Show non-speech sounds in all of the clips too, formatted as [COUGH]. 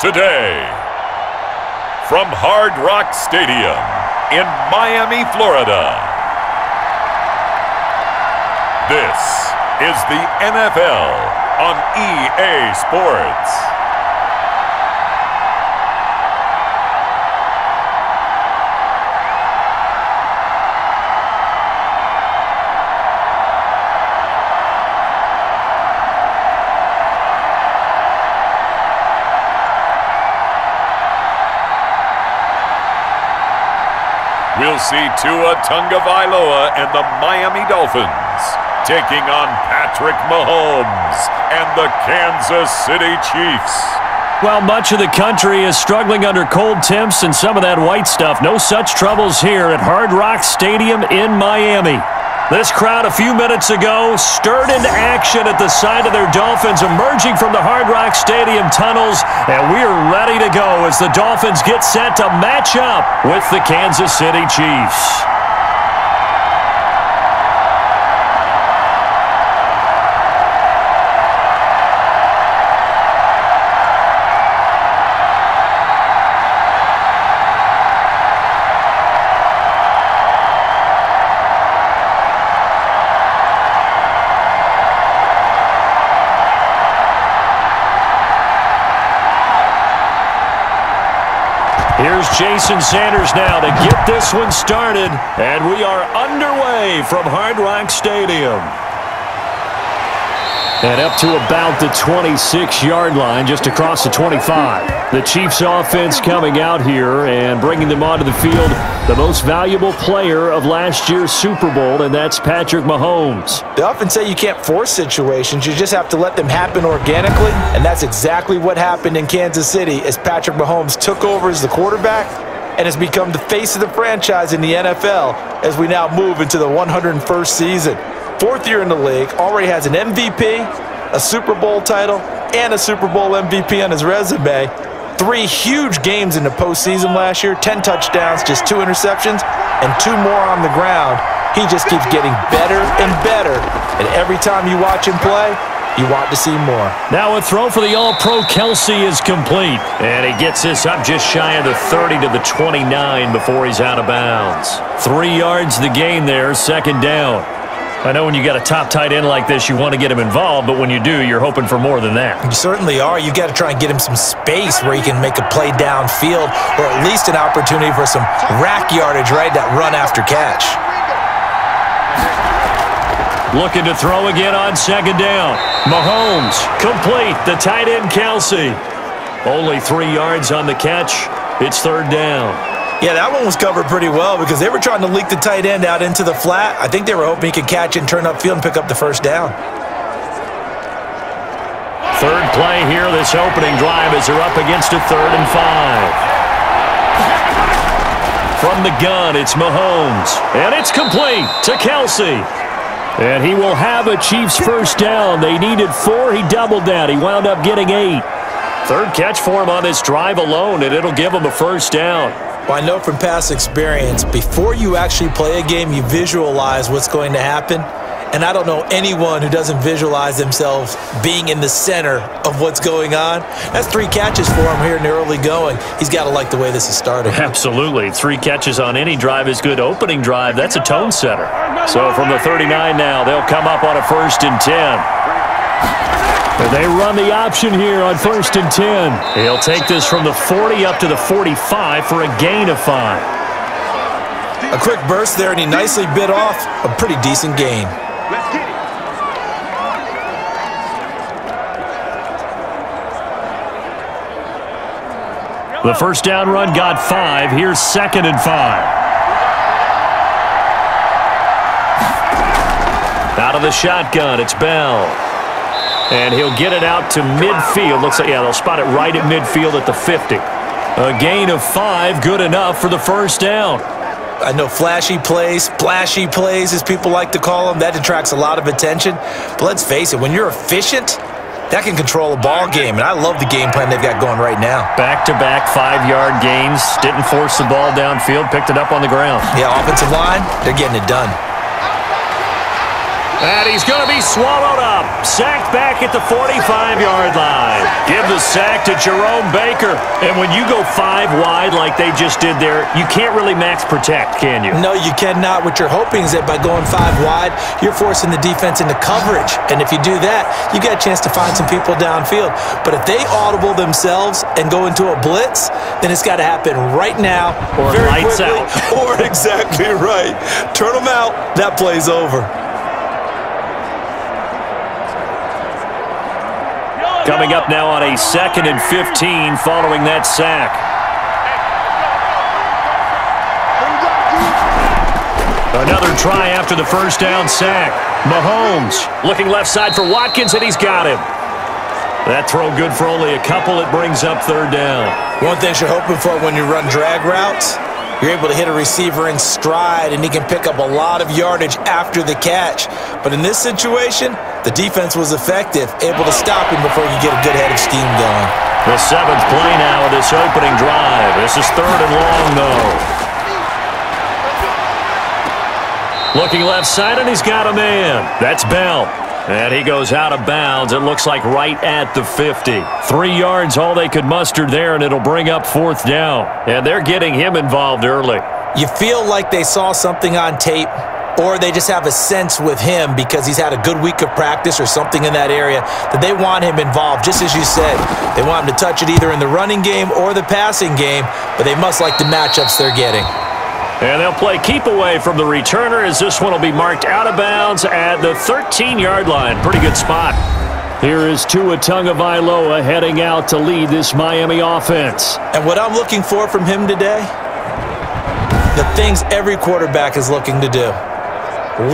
Today, from Hard Rock Stadium in Miami, Florida, this is the NFL on EA Sports. We'll see Tua Tagovailoa and the Miami Dolphins taking on Patrick Mahomes and the Kansas City Chiefs. Well, much of the country is struggling under cold temps and some of that white stuff. No such troubles here at Hard Rock Stadium in Miami. This crowd a few minutes ago stirred into action at the side of their Dolphins emerging from the Hard Rock Stadium tunnels, and we are ready to go as the Dolphins get set to match up with the Kansas City Chiefs. Jason Sanders now to get this one started. And we are underway from Hard Rock Stadium. And up to about the 26-yard line, just across the 25. The Chiefs offense coming out here and bringing them onto the field. The most valuable player of last year's Super Bowl, and that's Patrick Mahomes. They often say you can't force situations. You just have to let them happen organically, and that's exactly what happened in Kansas City as Patrick Mahomes took over as the quarterback and has become the face of the franchise in the NFL as we now move into the 101st season. Fourth year in the league, already has an MVP, a Super Bowl title, and a Super Bowl MVP on his resume. Three huge games in the postseason last year, 10 touchdowns, just two interceptions, and two more on the ground. He just keeps getting better and better, and every time you watch him play, you want to see more. Now a throw for the All-Pro Kelce is complete. And he gets this up just shy of the 30 to the 29 before he's out of bounds. Three yards the gain there, second down. I know when you got a top tight end like this, you want to get him involved, but when you do, you're hoping for more than that. You certainly are. You've got to try and get him some space where he can make a play downfield or at least an opportunity for some rack yardage, right? That run after catch. Looking to throw again on second down. Mahomes, complete. The tight end, Kelce. Only three yards on the catch. It's third down. Yeah, that one was covered pretty well because they were trying to leak the tight end out into the flat. I think they were hoping he could catch and turn upfield and pick up the first down. Third play here, this opening drive as they're up against a third and five. From the gun, it's Mahomes. And it's complete to Kelce. And he will have a Chiefs first down. They needed four. He doubled that. He wound up getting eight. Third catch for him on this drive alone, and it'll give him a first down. Well, I know from past experience, before you actually play a game, you visualize what's going to happen. And I don't know anyone who doesn't visualize themselves being in the center of what's going on. That's three catches for him here in the early going. He's got to like the way this is starting. Absolutely. Three catches on any drive is good. Opening drive, that's a tone setter. So from the 39 now, they'll come up on a first and 10. They run the option here on first and 10. He'll take this from the 40 up to the 45 for a gain of five. A quick burst there, and he nicely bit off a pretty decent gain. The first down run got five. Here's second and five. Out of the shotgun, it's Bell. And he'll get it out to midfield. Looks like, yeah, they'll spot it right at midfield at the 50. A gain of five, good enough for the first down. I know flashy plays, flashy plays, as people like to call them, that attracts a lot of attention. But let's face it, when you're efficient, that can control a ball game, and I love the game plan they've got going right now. Back-to-back five-yard gains, didn't force the ball downfield, picked it up on the ground. Yeah, offensive line, they're getting it done. And he's going to be swallowed up. sacked back at the 45-yard line. Give the sack to Jerome Baker. And when you go five wide like they just did there, you can't really max protect, can you? No, you cannot. What you're hoping is that by going five wide, you're forcing the defense into coverage. And if you do that, you get a chance to find some people downfield. But if they audible themselves and go into a blitz, then it's got to happen right now. Or lights quickly, out. [LAUGHS] Or exactly right. Turn them out. That play's over. Coming up now on a second and 15 following that sack. Another try after the first down sack. Mahomes looking left side for Watkins, and he's got him. That throw good for only a couple. It brings up third down. One thing you're hoping for when you run drag routes you're able to hit a receiver in stride, and he can pick up a lot of yardage after the catch. But in this situation, the defense was effective, able to stop him before you get a good head of steam going. The seventh play now of this opening drive. This is third and long, though. Looking left side, and he's got a man. That's Bell. And he goes out of bounds. It looks like right at the 50. Three yards, all they could muster there, and it'll bring up fourth down. And they're getting him involved early. You feel like they saw something on tape or they just have a sense with him because he's had a good week of practice or something in that area that they want him involved. Just as you said, they want him to touch it either in the running game or the passing game, but they must like the matchups they're getting. And they'll play keep away from the returner as this one will be marked out of bounds at the 13-yard line. Pretty good spot. Here is Tua Tagovailoa heading out to lead this Miami offense. And what I'm looking for from him today, the things every quarterback is looking to do.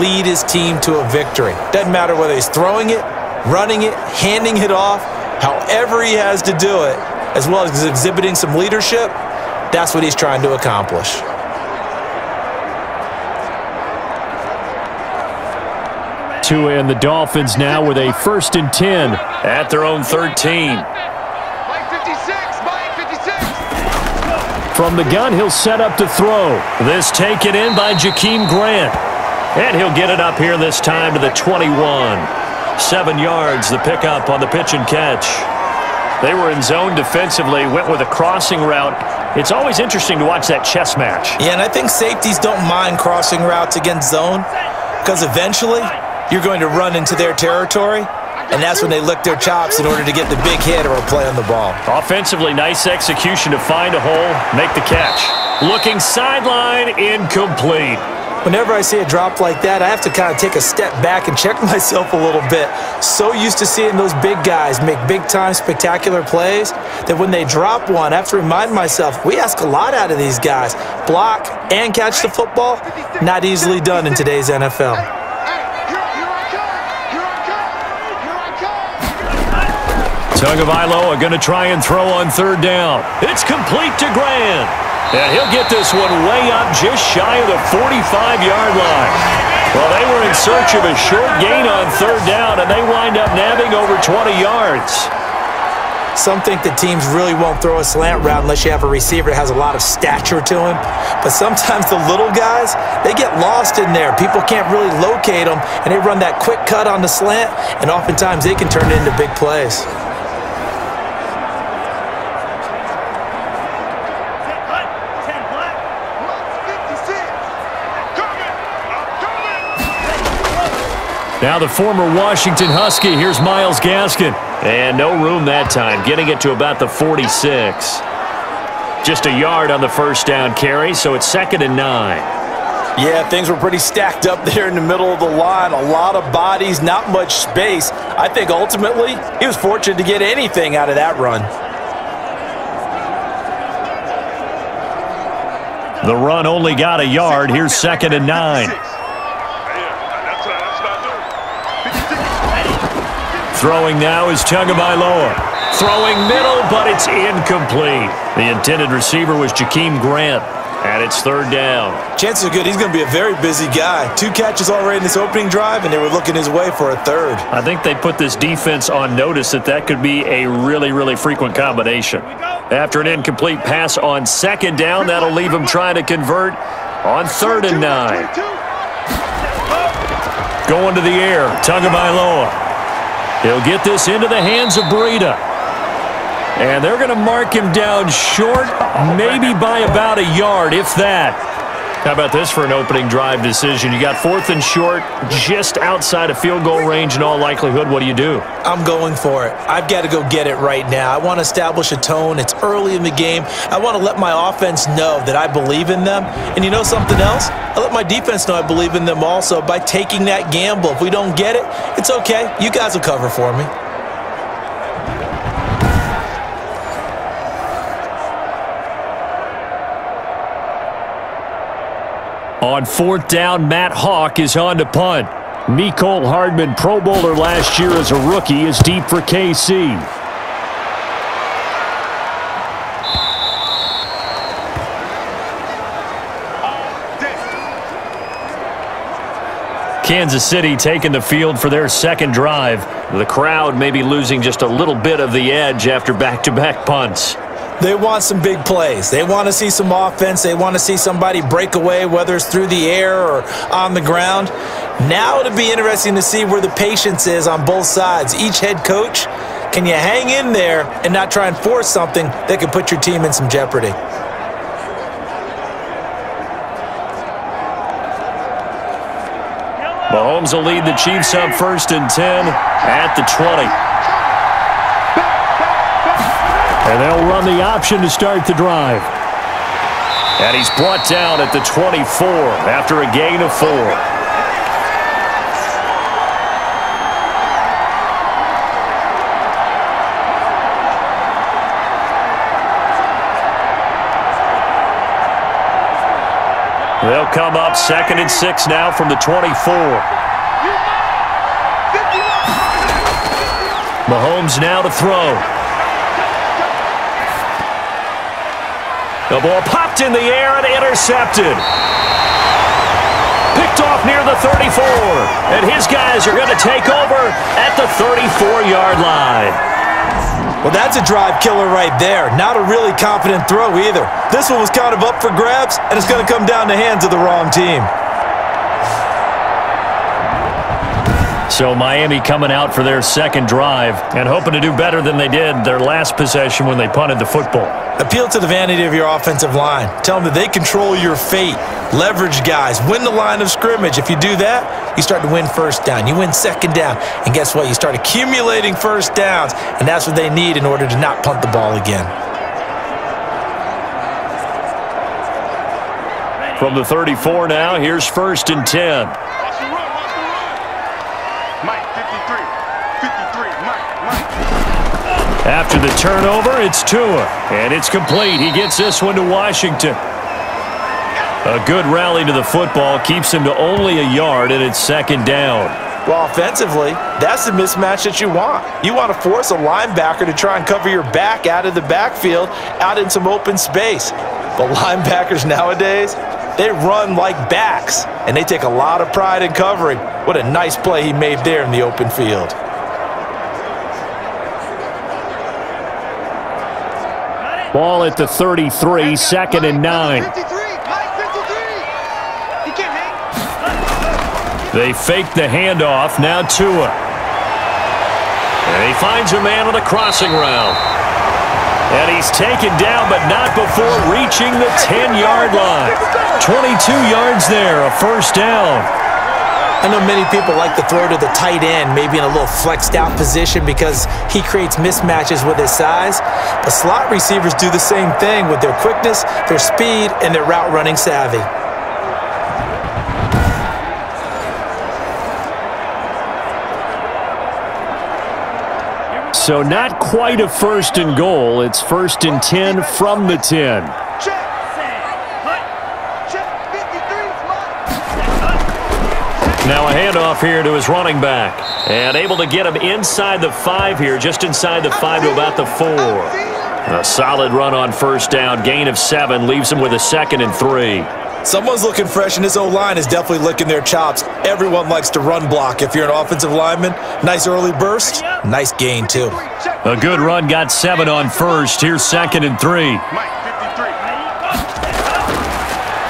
Lead his team to a victory. Doesn't matter whether he's throwing it, running it, handing it off, however he has to do it, as well as exhibiting some leadership, that's what he's trying to accomplish. Tua and the Dolphins now with a first and 10 at their own 13. From the gun, he'll set up to throw. This taken in by Jakeem Grant. And he'll get it up here this time to the 21. Seven yards, the pickup on the pitch and catch. They were in zone defensively, went with a crossing route. It's always interesting to watch that chess match. Yeah, and I think safeties don't mind crossing routes against zone because eventually you're going to run into their territory, and that's when they lick their chops in order to get the big hit or a play on the ball. Offensively, nice execution to find a hole, make the catch. Looking sideline, incomplete. Whenever I see a drop like that, I have to kind of take a step back and check [LAUGHS] myself a little bit. So used to seeing those big guys make big-time spectacular plays that when they drop one, I have to remind myself, we ask a lot out of these guys. Block and catch the football, not easily done in today's NFL. Tagovailoa going to try and throw on third down. It's complete to Grant. And he'll get this one way up just shy of the 45-yard line. Well, they were in search of a short gain on third down, and they wind up nabbing over 20 yards. Some think the teams really won't throw a slant route unless you have a receiver that has a lot of stature to him. But sometimes the little guys, they get lost in there. People can't really locate them, and they run that quick cut on the slant, and oftentimes they can turn it into big plays. Now the former Washington Husky. Here's Myles Gaskin. And no room that time, getting it to about the 46. Just a yard on the first down carry, so it's second and nine. Yeah, things were pretty stacked up there in the middle of the line. A lot of bodies, not much space. I think ultimately he was fortunate to get anything out of that run. The run only got a yard. Here's second and nine. Throwing now is Tagovailoa. Throwing middle, but it's incomplete. The intended receiver was Jakeem Grant. And it's third down. Chances are good he's going to be a very busy guy. Two catches already in this opening drive, and they were looking his way for a third. I think they put this defense on notice that that could be a really, really frequent combination. After an incomplete pass on second down, that'll leave him trying to convert on third and nine. Going to the air, Tagovailoa. He'll get this into the hands of Breida. And they're going to mark him down short, maybe by about a yard, if that. How about this for an opening drive decision? You got fourth and short, just outside of field goal range in all likelihood. What do you do? I'm going for it. I've got to go get it right now. I want to establish a tone. It's early in the game. I want to let my offense know that I believe in them. And you know something else? I let my defense know I believe in them also by taking that gamble. If we don't get it, it's okay. You guys will cover for me. On fourth down, Matt Haack is on to punt. Mecole Hardman, Pro Bowler last year as a rookie, is deep for KC. Kansas City taking the field for their second drive. The crowd may be losing just a little bit of the edge after back-to-back -back punts. They want some big plays. They want to see some offense. They want to see somebody break away, whether it's through the air or on the ground. Now it'll be interesting to see where the patience is on both sides. Each head coach, can you hang in there and not try and force something that could put your team in some jeopardy? Mahomes will lead the Chiefs up first and 10 at the 20. And they'll run the option to start the drive. And he's brought down at the 24 after a gain of four. They'll come up second and six now from the 24. Mahomes now to throw. The ball popped in the air and intercepted. Picked off near the 34. And his guys are going to take over at the 34-yard line. Well, that's a drive killer right there. Not a really confident throw either. This one was kind of up for grabs, and it's going to come down the hands of the wrong team. So Miami coming out for their second drive and hoping to do better than they did their last possession when they punted the football. Appeal to the vanity of your offensive line. Tell them that they control your fate. Leverage guys. Win the line of scrimmage. If you do that, you start to win first down. You win second down. And guess what? You start accumulating first downs. And that's what they need in order to not punt the ball again. From the 34 now, here's first and 10. After the turnover, it's Tua, and it's complete. He gets this one to Washington. A good rally to the football keeps him to only a yard, and it's second down. Well, offensively, that's the mismatch that you want. You want to force a linebacker to try and cover your back out of the backfield, out in some open space. But linebackers nowadays, they run like backs, and they take a lot of pride in covering. What a nice play he made there in the open field. Ball at the 33, second and nine. They fake the handoff. Now Tua. And he finds a man on the crossing route. And he's taken down, but not before reaching the 10-yard line. 22 yards there, a first down. I know many people like to throw to the tight end, maybe in a little flexed out position because he creates mismatches with his size. But slot receivers do the same thing with their quickness, their speed, and their route running savvy. So not quite a first and goal. It's first and 10 from the 10. Now a handoff here to his running back. And able to get him inside the five here, just inside the five to about the four. A solid run on first down. Gain of seven leaves him with a second and three. Someone's looking fresh, and this O-line is definitely licking their chops. Everyone likes to run block. If you're an offensive lineman, nice early burst, nice gain, too. A good run got seven on first. Here's second and three.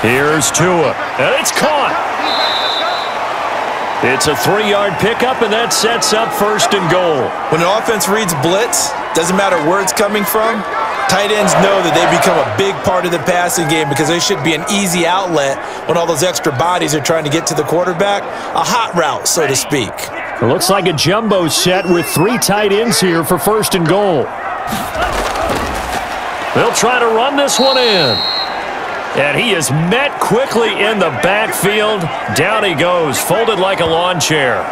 Here's Tua, and it's caught. It's a three-yard pickup, and that sets up first and goal. When an offense reads blitz, doesn't matter where it's coming from, tight ends know that they become a big part of the passing game because they should be an easy outlet when all those extra bodies are trying to get to the quarterback. A hot route, so to speak. It looks like a jumbo set with three tight ends here for first and goal. They'll try to run this one in. And he is met quickly in the backfield. Down he goes, folded like a lawn chair.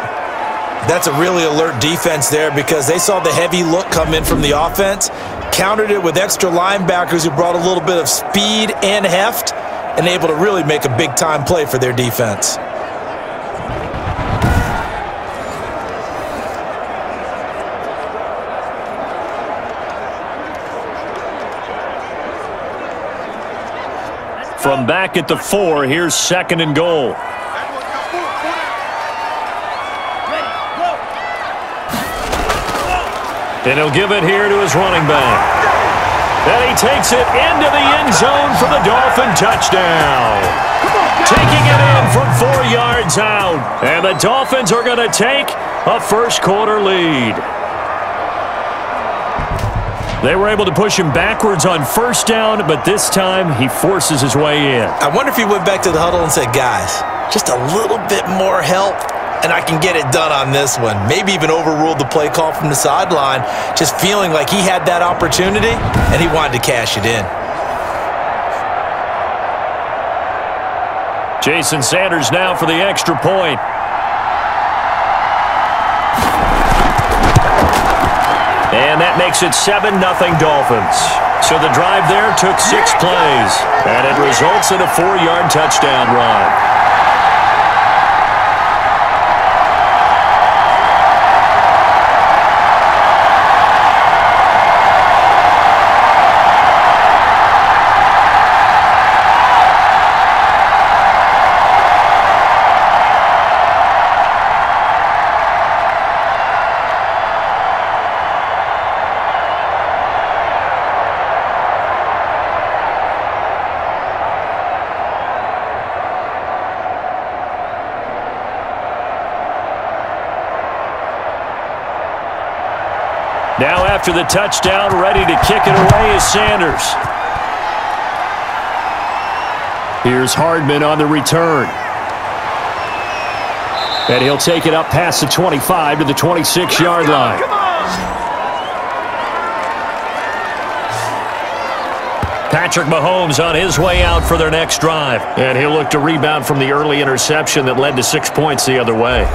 That's a really alert defense there because they saw the heavy look come in from the offense, countered it with extra linebackers who brought a little bit of speed and heft, and able to really make a big-time play for their defense. From back at the four, here's second and goal. And he'll give it here to his running back. And he takes it into the end zone for the Dolphin touchdown. Taking it in from four yards out. And the Dolphins are going to take a first quarter lead. They were able to push him backwards on first down, but this time he forces his way in. I wonder if he went back to the huddle and said, guys, just a little bit more help and I can get it done on this one. Maybe even overruled the play call from the sideline, just feeling like he had that opportunity and he wanted to cash it in. Jason Sanders now for the extra point. And that makes it 7-0 Dolphins. So the drive there took six plays, and it results in a four-yard touchdown run. After the touchdown, ready to kick it away is Sanders. Here's Hardman on the return. And he'll take it up past the 25 to the 26-yard line. Patrick Mahomes on his way out for their next drive. And he'll look to rebound from the early interception that led to six points the other way.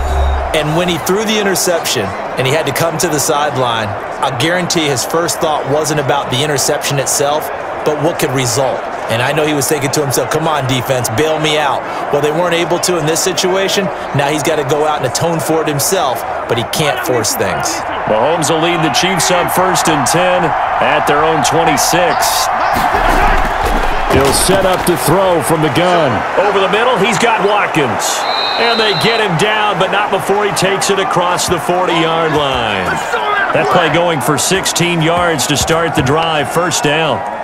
And when he threw the interception and he had to come to the sideline, I guarantee his first thought wasn't about the interception itself, but what could result. And I know he was thinking to himself, come on, defense, bail me out. Well, they weren't able to in this situation. Now he's got to go out and atone for it himself, but he can't force things. Mahomes will lead the Chiefs up first and 10 at their own 26. He'll set up to throw from the gun. Over the middle, he's got Watkins. And they get him down, but not before he takes it across the 40-yard line. That play going for 16 yards to start the drive. First down.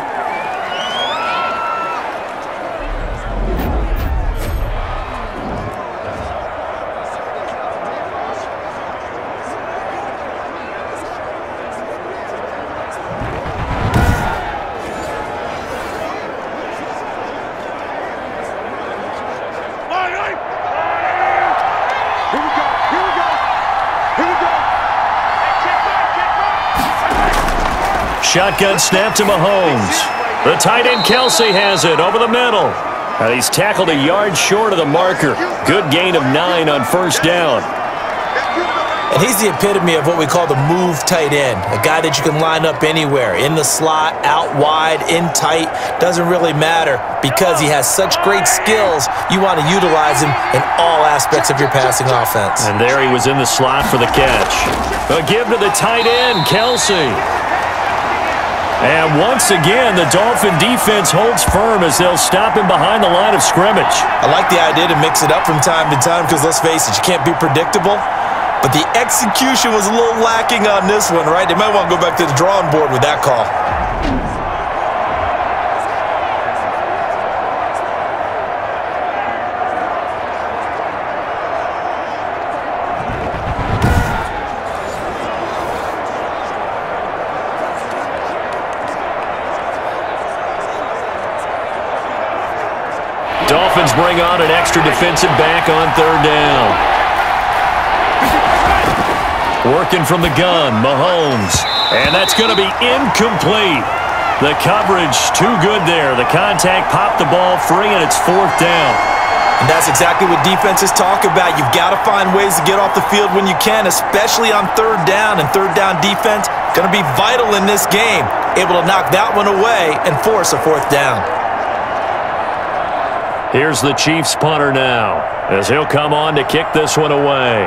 Shotgun snap to Mahomes. The tight end Kelce has it over the middle. And he's tackled a yard short of the marker. Good gain of nine on first down. And he's the epitome of what we call the move tight end. A guy that you can line up anywhere, in the slot, out wide, in tight, doesn't really matter because he has such great skills, you want to utilize him in all aspects of your passing offense. And there he was in the slot for the catch. A give to the tight end, Kelce. And once again, the Dolphin defense holds firm as they'll stop him behind the line of scrimmage. I like the idea to mix it up from time to time because, let's face it, you can't be predictable. But the execution was a little lacking on this one, right? They might want to go back to the drawing board with that call. Bring on an extra defensive back on third down. Working from the gun, Mahomes. And that's going to be incomplete. The coverage too good there. The contact popped the ball free, and it's fourth down. And that's exactly what defenses talk about. You've got to find ways to get off the field when you can, especially on third down. And third down defense going to be vital in this game. Able to knock that one away and force a fourth down. Here's the Chiefs punter now as he'll come on to kick this one away.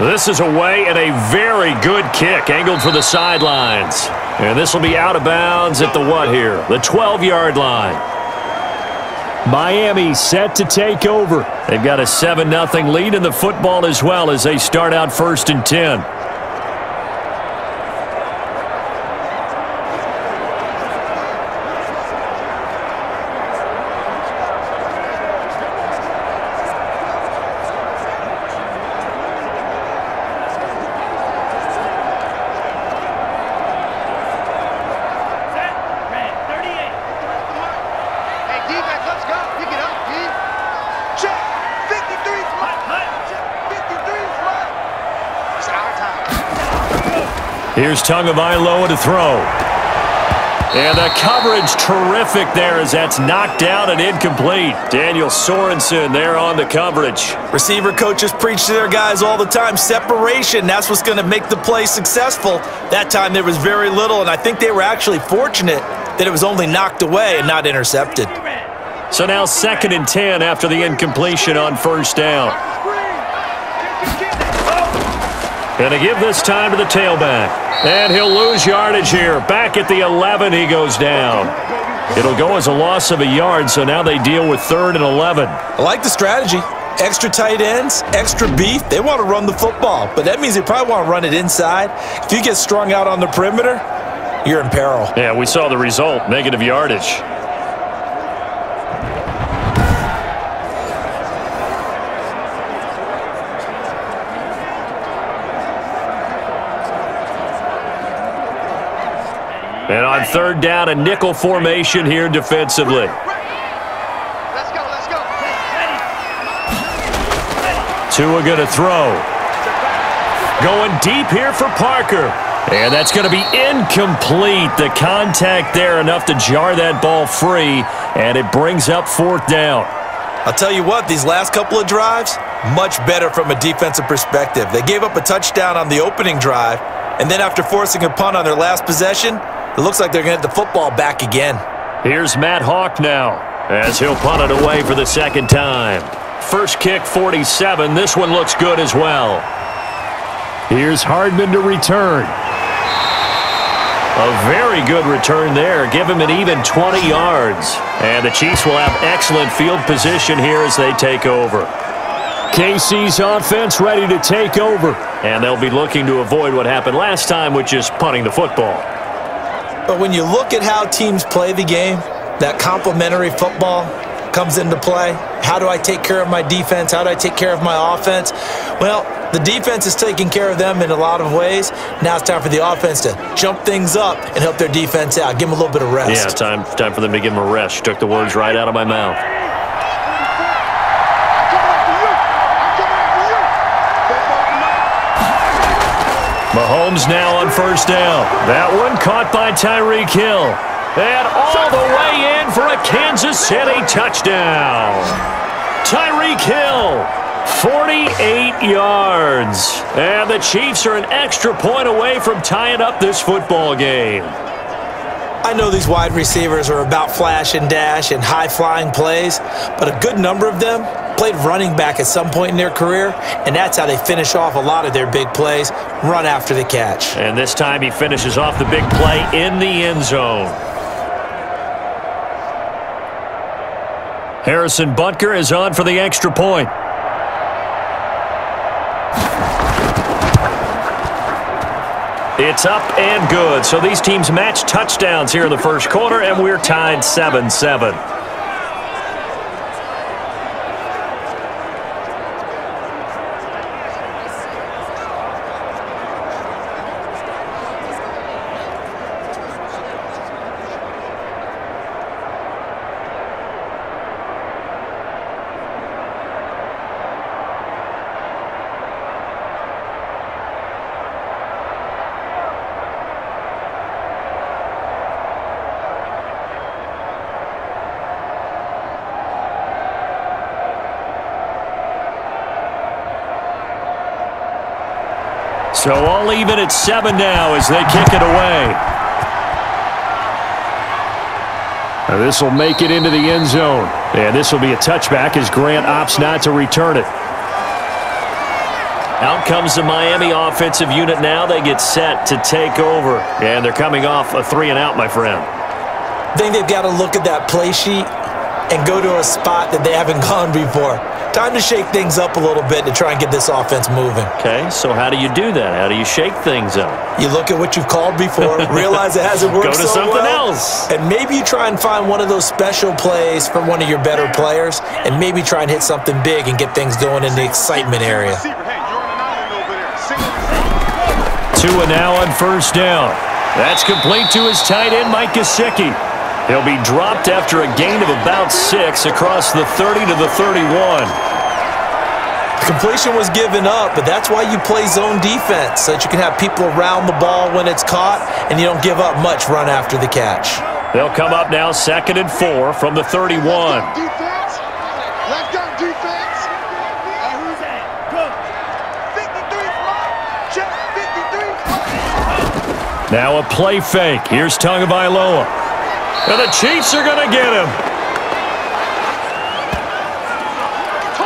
This is away and a very good kick angled for the sidelines. And this will be out of bounds at the what here? The 12-yard line. Miami set to take over. They've got a 7-0 lead in the football as well as they start out first and 10. Here's Tagovailoa to throw. And the coverage terrific there as that's knocked down and incomplete. Daniel Sorensen there on the coverage. Receiver coaches preach to their guys all the time. Separation, that's what's going to make the play successful. That time there was very little, and I think they were actually fortunate that it was only knocked away and not intercepted. So now second and 10 after the incompletion on first down. And to give this time to the tailback. And he'll lose yardage here. Back at the 11, he goes down. It'll go as a loss of a yard, so now they deal with third and 11. I like the strategy. Extra tight ends, extra beef. They want to run the football, but that means they probably want to run it inside. If you get strung out on the perimeter, you're in peril. Yeah, we saw the result, negative yardage. And on third down, a nickel formation here defensively. Let's go, let's go. Tua going to throw. Going deep here for Parker. And that's going to be incomplete. The contact there enough to jar that ball free, and it brings up fourth down. I'll tell you what, these last couple of drives, much better from a defensive perspective. They gave up a touchdown on the opening drive, and then after forcing a punt on their last possession, it looks like they're going to get the football back again. Here's Matt Haack now as he'll punt it away for the second time. First kick 47. This one looks good as well. Here's Hardman to return. A very good return there. Give him an even 20 yards. And the Chiefs will have excellent field position here as they take over. KC's offense ready to take over. And they'll be looking to avoid what happened last time, which is punting the football. But when you look at how teams play the game, that complementary football comes into play. How do I take care of my defense? How do I take care of my offense? Well, the defense is taking care of them in a lot of ways. Now it's time for the offense to jump things up and help their defense out. Give them a little bit of rest. Yeah, time, time for them to give them a rest. Took the words right out of my mouth. Mahomes now on first down. That one caught by Tyreek Hill. And all the way in for a Kansas City touchdown. Tyreek Hill, 48 yards. And the Chiefs are an extra point away from tying up this football game. I know these wide receivers are about flash and dash and high-flying plays, but a good number of them played running back at some point in their career, and that's how they finish off a lot of their big plays, run after the catch. And this time he finishes off the big play in the end zone. Harrison Butker is on for the extra point. It's up and good. So these teams match touchdowns here in the first quarter, and we're tied 7-7. All even at seven now as they kick it away. And this will make it into the end zone. And this will be a touchback as Grant opts not to return it. Out comes the Miami offensive unit now. They get set to take over. And they're coming off a three and out, my friend. I think they've got to look at that play sheet and go to a spot that they haven't [LAUGHS] gone before. Time to shake things up a little bit to try and get this offense moving. Okay, so how do you do that? How do you shake things up? You look at what you've called before, [LAUGHS] realize it hasn't worked Go to so something well, else. and maybe you try and find one of those special plays from one of your better players, and maybe try and hit something big and get things going in the excitement area. Tua now on first down. That's complete to his tight end, Mike Gesicki. He'll be dropped after a gain of about six across the 30 to the 31. Completion was given up, but that's why you play zone defense, so that you can have people around the ball when it's caught, and you don't give up much run after the catch. They'll come up now second and four from the 31. Defense. Let's go, defense. Hey, who's that? Go. 53. Check 53 Now a play fake. Here's Tonga Tagovailoa. And the Chiefs are going to get him.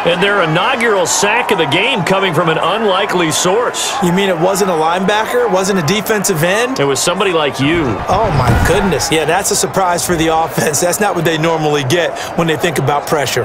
And their inaugural sack of the game coming from an unlikely source. You mean it wasn't a linebacker? Wasn't a defensive end? It was somebody like you. Oh, my goodness. Yeah, that's a surprise for the [LAUGHS] offense. That's not what they normally get when they think about pressure.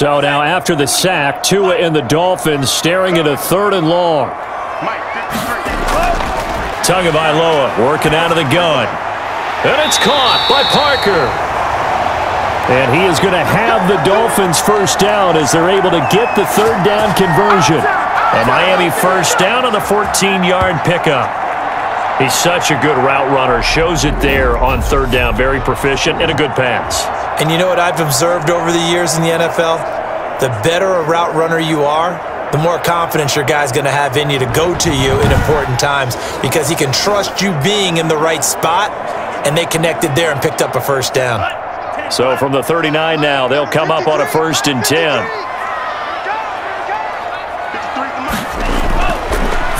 So now after the sack, Tua and the Dolphins staring at a third and long. Tagovailoa working out of the gun. And it's caught by Parker. And he is going to have the Dolphins first down as they're able to get the third down conversion. A Miami first down on the 14-yard pickup. He's such a good route runner. Shows it there on third down. Very proficient and a good pass. And you know what I've observed over the years in the NFL? The better a route runner you are, the more confidence your guy's going to have in you to go to you in important times because he can trust you being in the right spot, and they connected there and picked up a first down. So from the 39 now, they'll come up on a first and 10.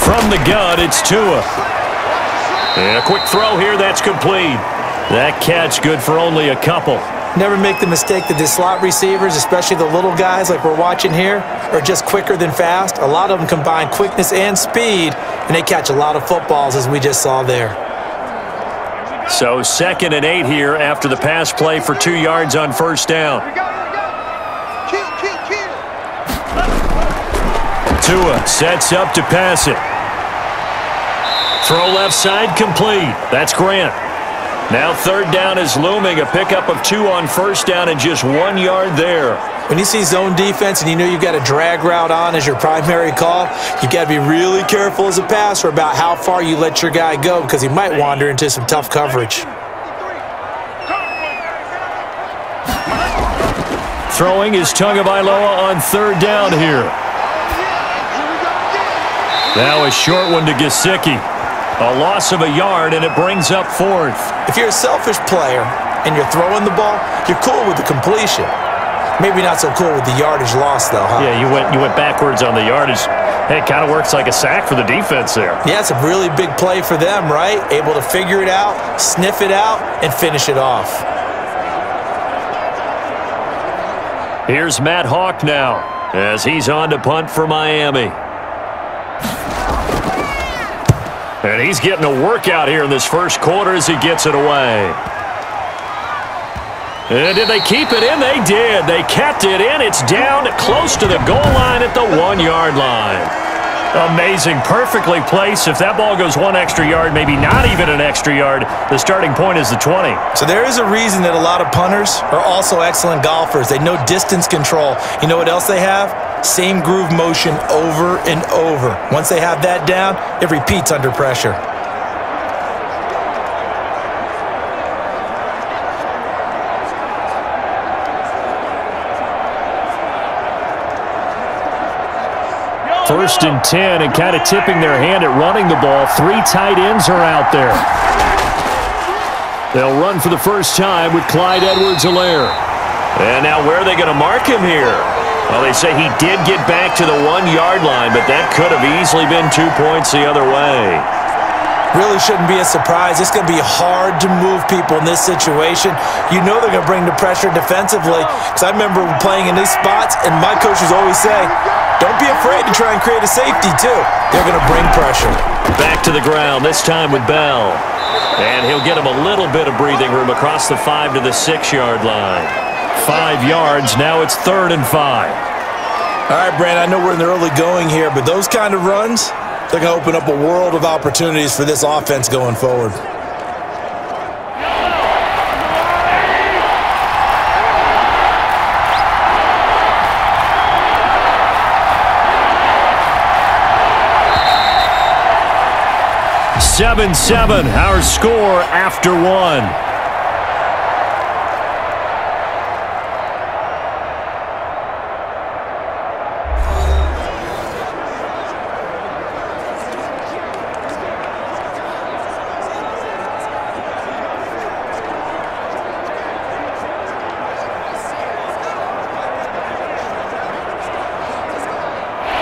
From the gun, it's Tua. And a quick throw here, that's complete. That catch good for only a couple. Never make the mistake that the slot receivers, especially the little guys like we're watching here, are just quicker than fast. A lot of them combine quickness and speed, and they catch a lot of footballs, as we just saw there. So second and eight here after the pass play for two yards on first down. Kill, kill, kill. Tua sets up to pass it. Throw left side complete. That's Grant. Now third down is looming. A pickup of two on first down and just one yard there. When you see zone defense and you know you've got a drag route on as your primary call, you've got to be really careful as a passer about how far you let your guy go because he might wander into some tough coverage. Throwing is Tagovailoa on third down here. Now a short one to Gesicki. A loss of a yard, and it brings up fourth. If you're a selfish player and you're throwing the ball, you're cool with the completion. Maybe not so cool with the yardage loss, though, huh? Yeah, you went you went backwards on the yardage. Hey, it kind of works like a sack for the defense there. Yeah, it's a really big play for them, right? Able to figure it out, sniff it out, and finish it off. Here's Matt Haack now as he's on to punt for Miami. And he's getting a workout here in this first quarter as he gets it away. And did they keep it in? They did. They kept it in. It's down close to the goal line at the one-yard line. Amazing. Perfectly placed. If that ball goes one extra yard, maybe not even an extra yard, the starting point is the 20. So there is a reason that a lot of punters are also excellent golfers. They know distance control. You know what else they have? Same groove motion over and over. Once they have that down, it repeats under pressure. First and 10 and kind of tipping their hand at running the ball. Three tight ends are out there. They'll run for the first time with Clyde Edwards-Helaire. And now where are they going to mark him here? Well, they say he did get back to the one-yard line, but that could have easily been two points the other way. Really shouldn't be a surprise. It's going to be hard to move people in this situation. You know they're going to bring the pressure defensively. Because I remember playing in these spots, and my coaches always say, don't be afraid to try and create a safety, too. They're going to bring pressure. Back to the ground, this time with Bell. And he'll get him a little bit of breathing room across the five to the six-yard line. Five yards, now it's third and five. All right, Brandon, I know we're in the early going here, but those kind of runs, they're going to open up a world of opportunities for this offense going forward. Seven seven, our score after one.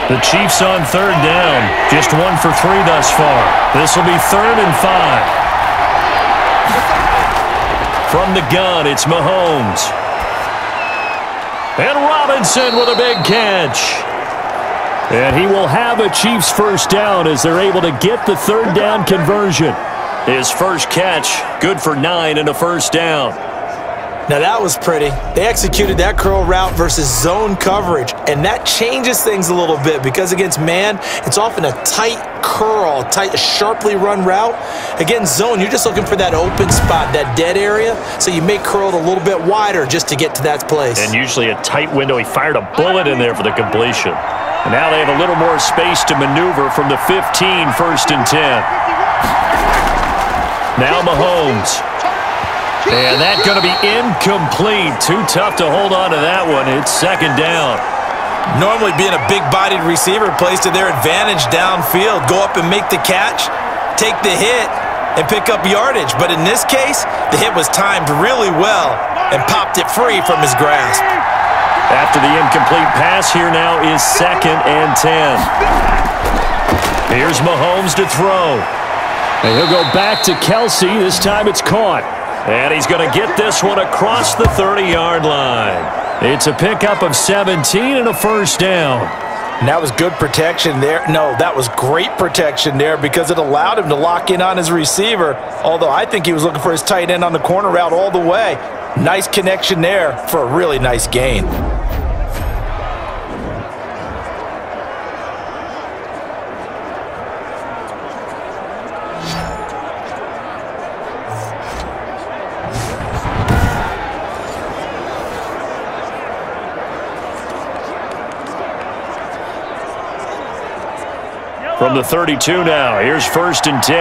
The Chiefs on third down. Just one for three thus far. This will be third and five. From the gun, it's Mahomes. And Robinson with a big catch. And he will have a Chiefs first down as they're able to get the third down conversion. His first catch, good for nine and a first down. Now that was pretty. They executed that curl route versus zone coverage, and that changes things a little bit because against man, it's often a tight curl, tight, sharply run route. Against zone, you're just looking for that open spot, that dead area, so you may curl a little bit wider just to get to that place. And usually a tight window. He fired a bullet in there for the completion. And now they have a little more space to maneuver from the 15, first and 10. Now Mahomes. And that's going to be incomplete. Too tough to hold on to that one. It's second down. Normally being a big-bodied receiver plays to their advantage downfield. Go up and make the catch, take the hit, and pick up yardage. But in this case, the hit was timed really well and popped it free from his grasp. After the incomplete pass, here now is second and 10. Here's Mahomes to throw. And he'll go back to Kelce. This time it's caught. And he's going to get this one across the 30-yard line. It's a pickup of 17 and a first down. And that was good protection there. No, that was great protection there because it allowed him to lock in on his receiver, although I think he was looking for his tight end on the corner route all the way. Nice connection there for a really nice gain. From the 32 now, here's first and 10.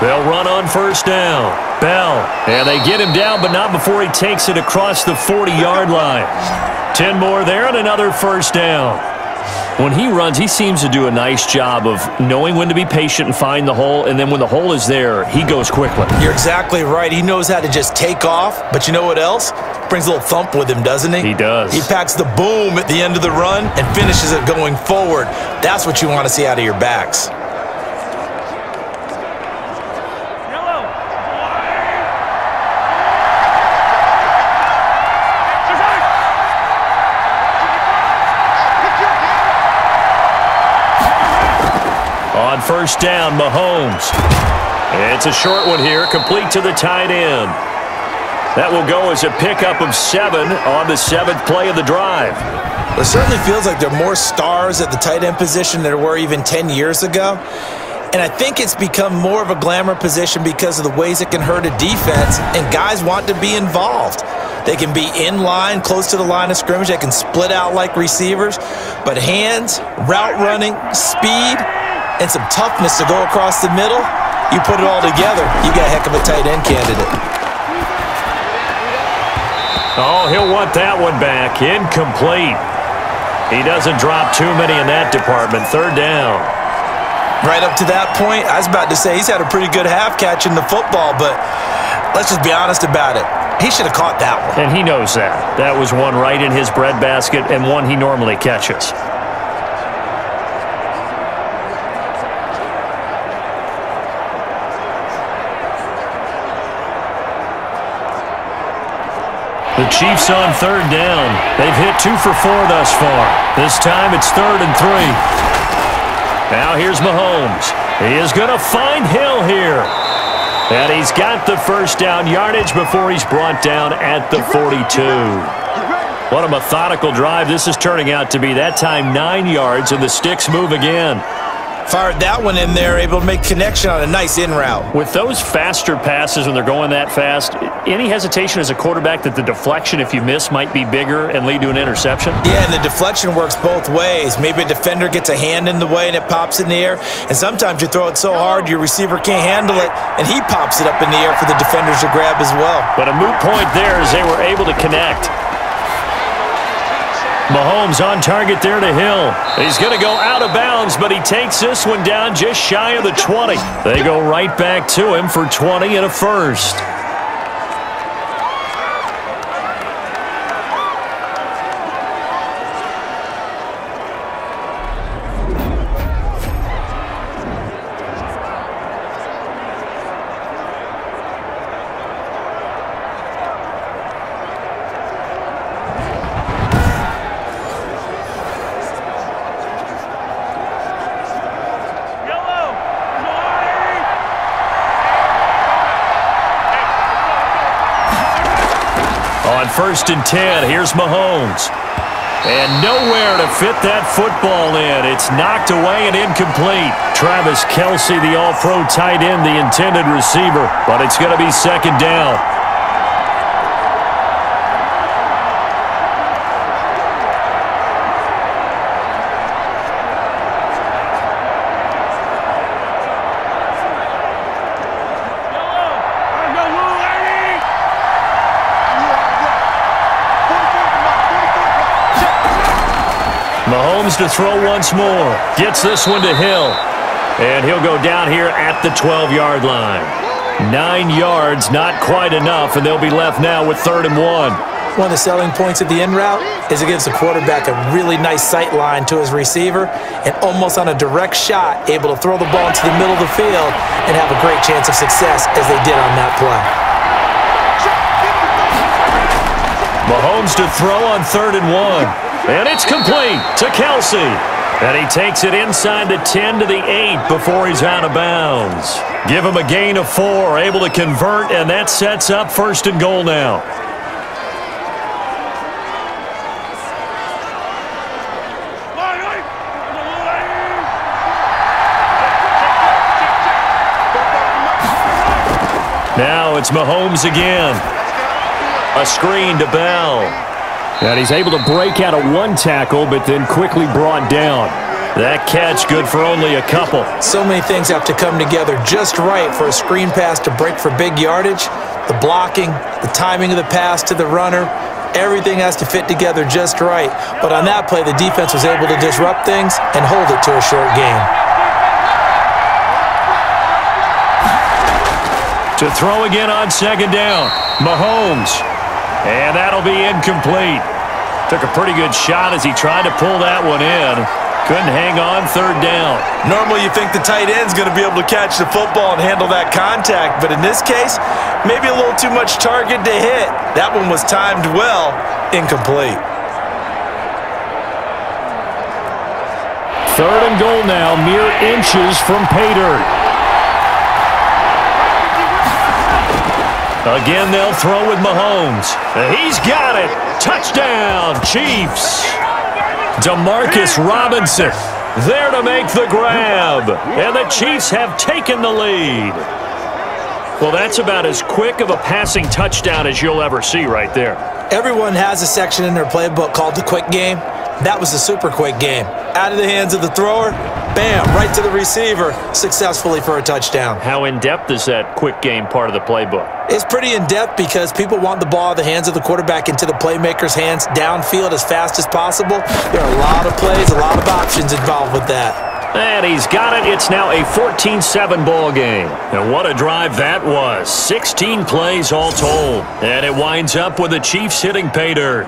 They'll run on first down. Bell. And they get him down, but not before he takes it across the 40-yard line. 10 more there and another first down. When he runs, he seems to do a nice job of knowing when to be patient and find the hole, and then when the hole is there, he goes quickly. You're exactly right. He knows how to just take off, but you know what else? Brings a little thump with him, doesn't he? He does. He packs the boom at the end of the run and finishes it going forward. That's what you want to see out of your backs. On first down, Mahomes. It's a short one here, complete to the tight end. That will go as a pickup of seven on the seventh play of the drive. It certainly feels like there are more stars at the tight end position than there were even 10 years ago. And I think it's become more of a glamour position because of the ways it can hurt a defense, and guys want to be involved. They can be in line, close to the line of scrimmage. They can split out like receivers. But hands, route running, speed, and some toughness to go across the middle, you put it all together, you got a heck of a tight end candidate. Oh, he'll want that one back. Incomplete. He doesn't drop too many in that department. Third down. Right up to that point, I was about to say he's had a pretty good half catching the football, but let's just be honest about it. He should have caught that one. And he knows that. That was one right in his breadbasket and one he normally catches. The Chiefs on third down. They've hit two for four thus far. This time it's third and three. Now here's Mahomes. He is going to find Hill here. And he's got the first down yardage before he's brought down at the 42. What a methodical drive this is turning out to be. That time nine yards, and the sticks move again. Fired that one in there, able to make connection on a nice in route. With those faster passes when they're going that fast, any hesitation as a quarterback that the deflection, if you miss, might be bigger and lead to an interception? Yeah, and the deflection works both ways. Maybe a defender gets a hand in the way and it pops in the air, and sometimes you throw it so hard your receiver can't handle it, and he pops it up in the air for the defenders to grab as well. But a moot point there as they were able to connect. Mahomes on target there to Hill. He's going to go out of bounds, but he takes this one down just shy of the 20. They go right back to him for 20 and a first. First and 10, here's Mahomes. And nowhere to fit that football in. It's knocked away and incomplete. Travis Kelce, the all-pro tight end, the intended receiver. But it's going to be second down. Mahomes to throw once more. Gets this one to Hill. And he'll go down here at the 12-yard line. Nine yards, not quite enough, and they'll be left now with third and one. One of the selling points of the in route is it gives the quarterback a really nice sight line to his receiver and almost on a direct shot able to throw the ball into the middle of the field and have a great chance of success as they did on that play. Mahomes to throw on third and one. And it's complete to Kelce. And he takes it inside the 10 to the 8 before he's out of bounds. Give him a gain of four, able to convert, and that sets up first and goal now. Now it's Mahomes again. A screen to Bell. And he's able to break out of one tackle, but then quickly brought down. That catch good for only a couple. So many things have to come together just right for a screen pass to break for big yardage. The blocking, the timing of the pass to the runner, everything has to fit together just right. But on that play, the defense was able to disrupt things and hold it to a short game. To throw again on second down. Mahomes. And that'll be incomplete. Took a pretty good shot as he tried to pull that one in. Couldn't hang on third down. Normally you think the tight end's going to be able to catch the football and handle that contact, but in this case, maybe a little too much target to hit. That one was timed well, incomplete. Third and goal now, mere inches from pay dirt. Again, they'll throw with Mahomes. He's got it. Touchdown, Chiefs. Demarcus Robinson there to make the grab. And the Chiefs have taken the lead. Well, that's about as quick of a passing touchdown as you'll ever see right there. Everyone has a section in their playbook called the quick game. That was the super quick game. Out of the hands of the thrower, bam, right to the receiver, successfully for a touchdown. How in-depth is that quick game part of the playbook? It's pretty in-depth because people want the ball in the hands of the quarterback into the playmaker's hands downfield as fast as possible. There are a lot of plays, a lot of options involved with that. And he's got it. It's now a 14-7 ball game. And what a drive that was. 16 plays all told. And it winds up with the Chiefs hitting pay dirt.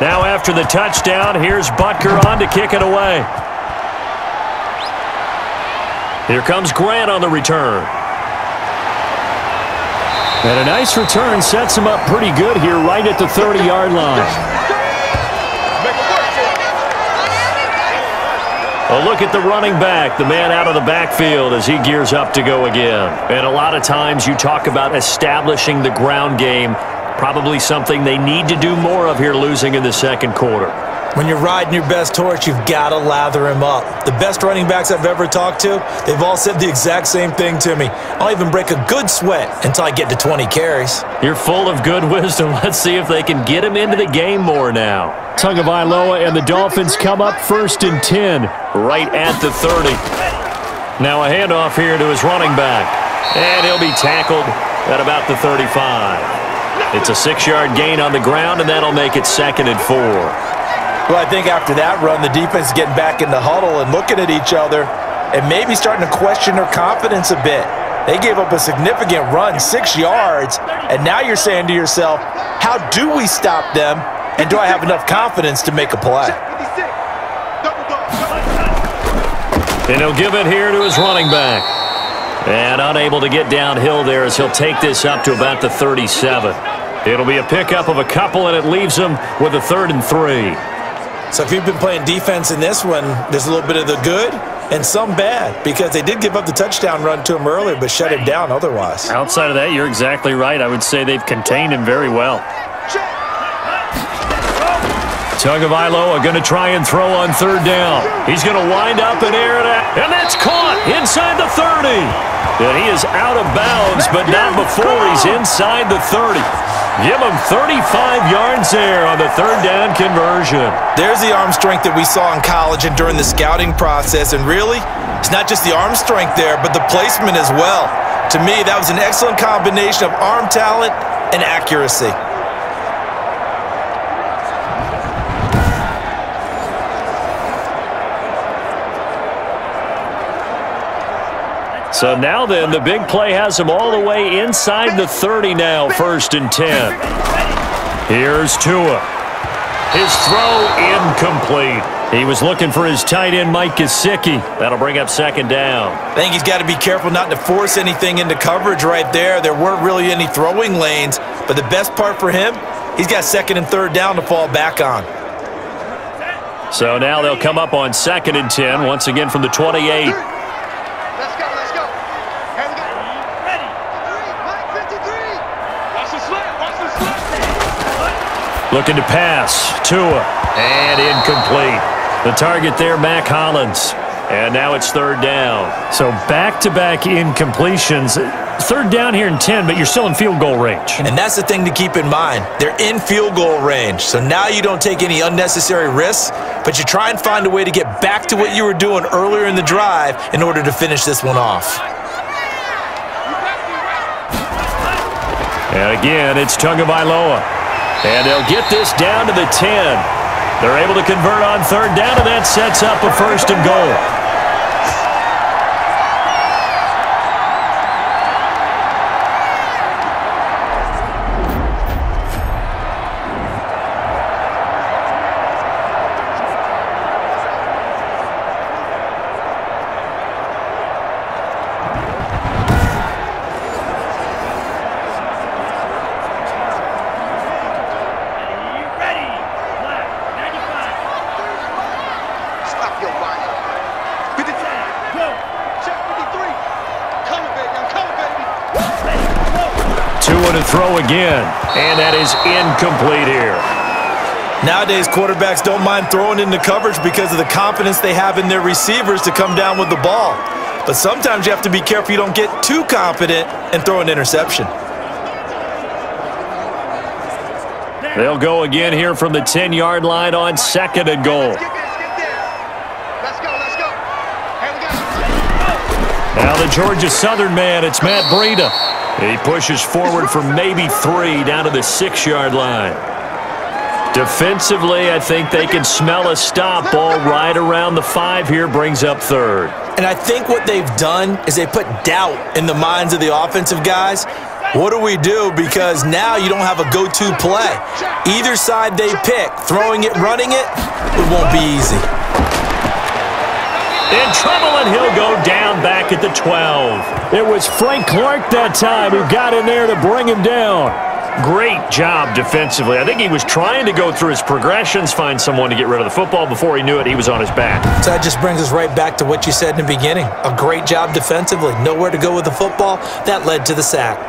Now after the touchdown, here's Butker on to kick it away. Here comes Grant on the return. And a nice return sets him up pretty good here right at the 30-yard line. A look at the running back, the man out of the backfield as he gears up to go again. And a lot of times you talk about establishing the ground game Probably something they need to do more of here losing in the second quarter. When you're riding your best horse, you've got to lather him up. The best running backs I've ever talked to, they've all said the exact same thing to me. I'll even break a good sweat until I get to 20 carries. You're full of good [LAUGHS] wisdom. Let's see if they can get him into the game more now. Tagovailoa and the Dolphins come up first and 10, right at the 30. Now a handoff here to his running back. And he'll be tackled at about the 35. It's a six-yard gain on the ground, and that'll make it second and four. Well, I think after that run, the defense is getting back in the huddle and looking at each other and maybe starting to question their confidence a bit. They gave up a significant run, six yards, and now you're saying to yourself, how do we stop them, and do I have enough confidence to make a play? And he'll give it here to his running back. And unable to get downhill there as he'll take this up to about the 37. It'll be a pickup of a couple, and it leaves them with a third and three. So if you've been playing defense in this one, there's a little bit of the good and some bad because they did give up the touchdown run to him earlier but shut him down otherwise. Outside of that, you're exactly right. I would say they've contained him very well. Tagovailoa going to try and throw on third down. He's going to wind up and air it out. And that's caught inside the 30. And he is out of bounds, but not before he's inside the 30. Give him 35 yards there on the third down conversion. There's the arm strength that we saw in college and during the scouting process. And really, it's not just the arm strength there, but the placement as well. To me, that was an excellent combination of arm talent and accuracy. So now then, the big play has him all the way inside the 30 now, first and 10. Here's Tua. His throw incomplete. He was looking for his tight end, Mike Gesicki. That'll bring up second down. I think he's got to be careful not to force anything into coverage right there. There weren't really any throwing lanes, but the best part for him, he's got second and third down to fall back on. So now they'll come up on second and 10, once again from the 28. Looking to pass. Tua. And incomplete. The target there, Mack Hollins. And now it's third down. So back-to-back -back incompletions. Third down here in 10, but you're still in field goal range. And that's the thing to keep in mind. They're in field goal range. So now you don't take any unnecessary risks, but you try and find a way to get back to what you were doing earlier in the drive in order to finish this one off. And again, it's Tagovailoa. And they'll get this down to the 10. They're able to convert on third down, and that sets up a first and goal. And that is incomplete here. Nowadays, quarterbacks don't mind throwing into coverage because of the confidence they have in their receivers to come down with the ball. But sometimes you have to be careful you don't get too confident and throw an interception. They'll go again here from the 10-yard line on second and goal. Now the Georgia Southern man, it's Matt Breida. He pushes forward for maybe three down to the six-yard line. Defensively, I think they can smell a stop ball right around the five here, brings up third. And I think what they've done is they put doubt in the minds of the offensive guys what do we do? Because now you don't have a go-to play. Either side they pick, throwing it, running it, it won't be easy. In trouble, and he'll go down back at the 12. It was Frank Clark that time who got in there to bring him down. Great job defensively. I think he was trying to go through his progressions, find someone to get rid of the football. Before he knew it, he was on his back. So that just brings us right back to what you said in the beginning. A great job defensively. Nowhere to go with the football. That led to the sack.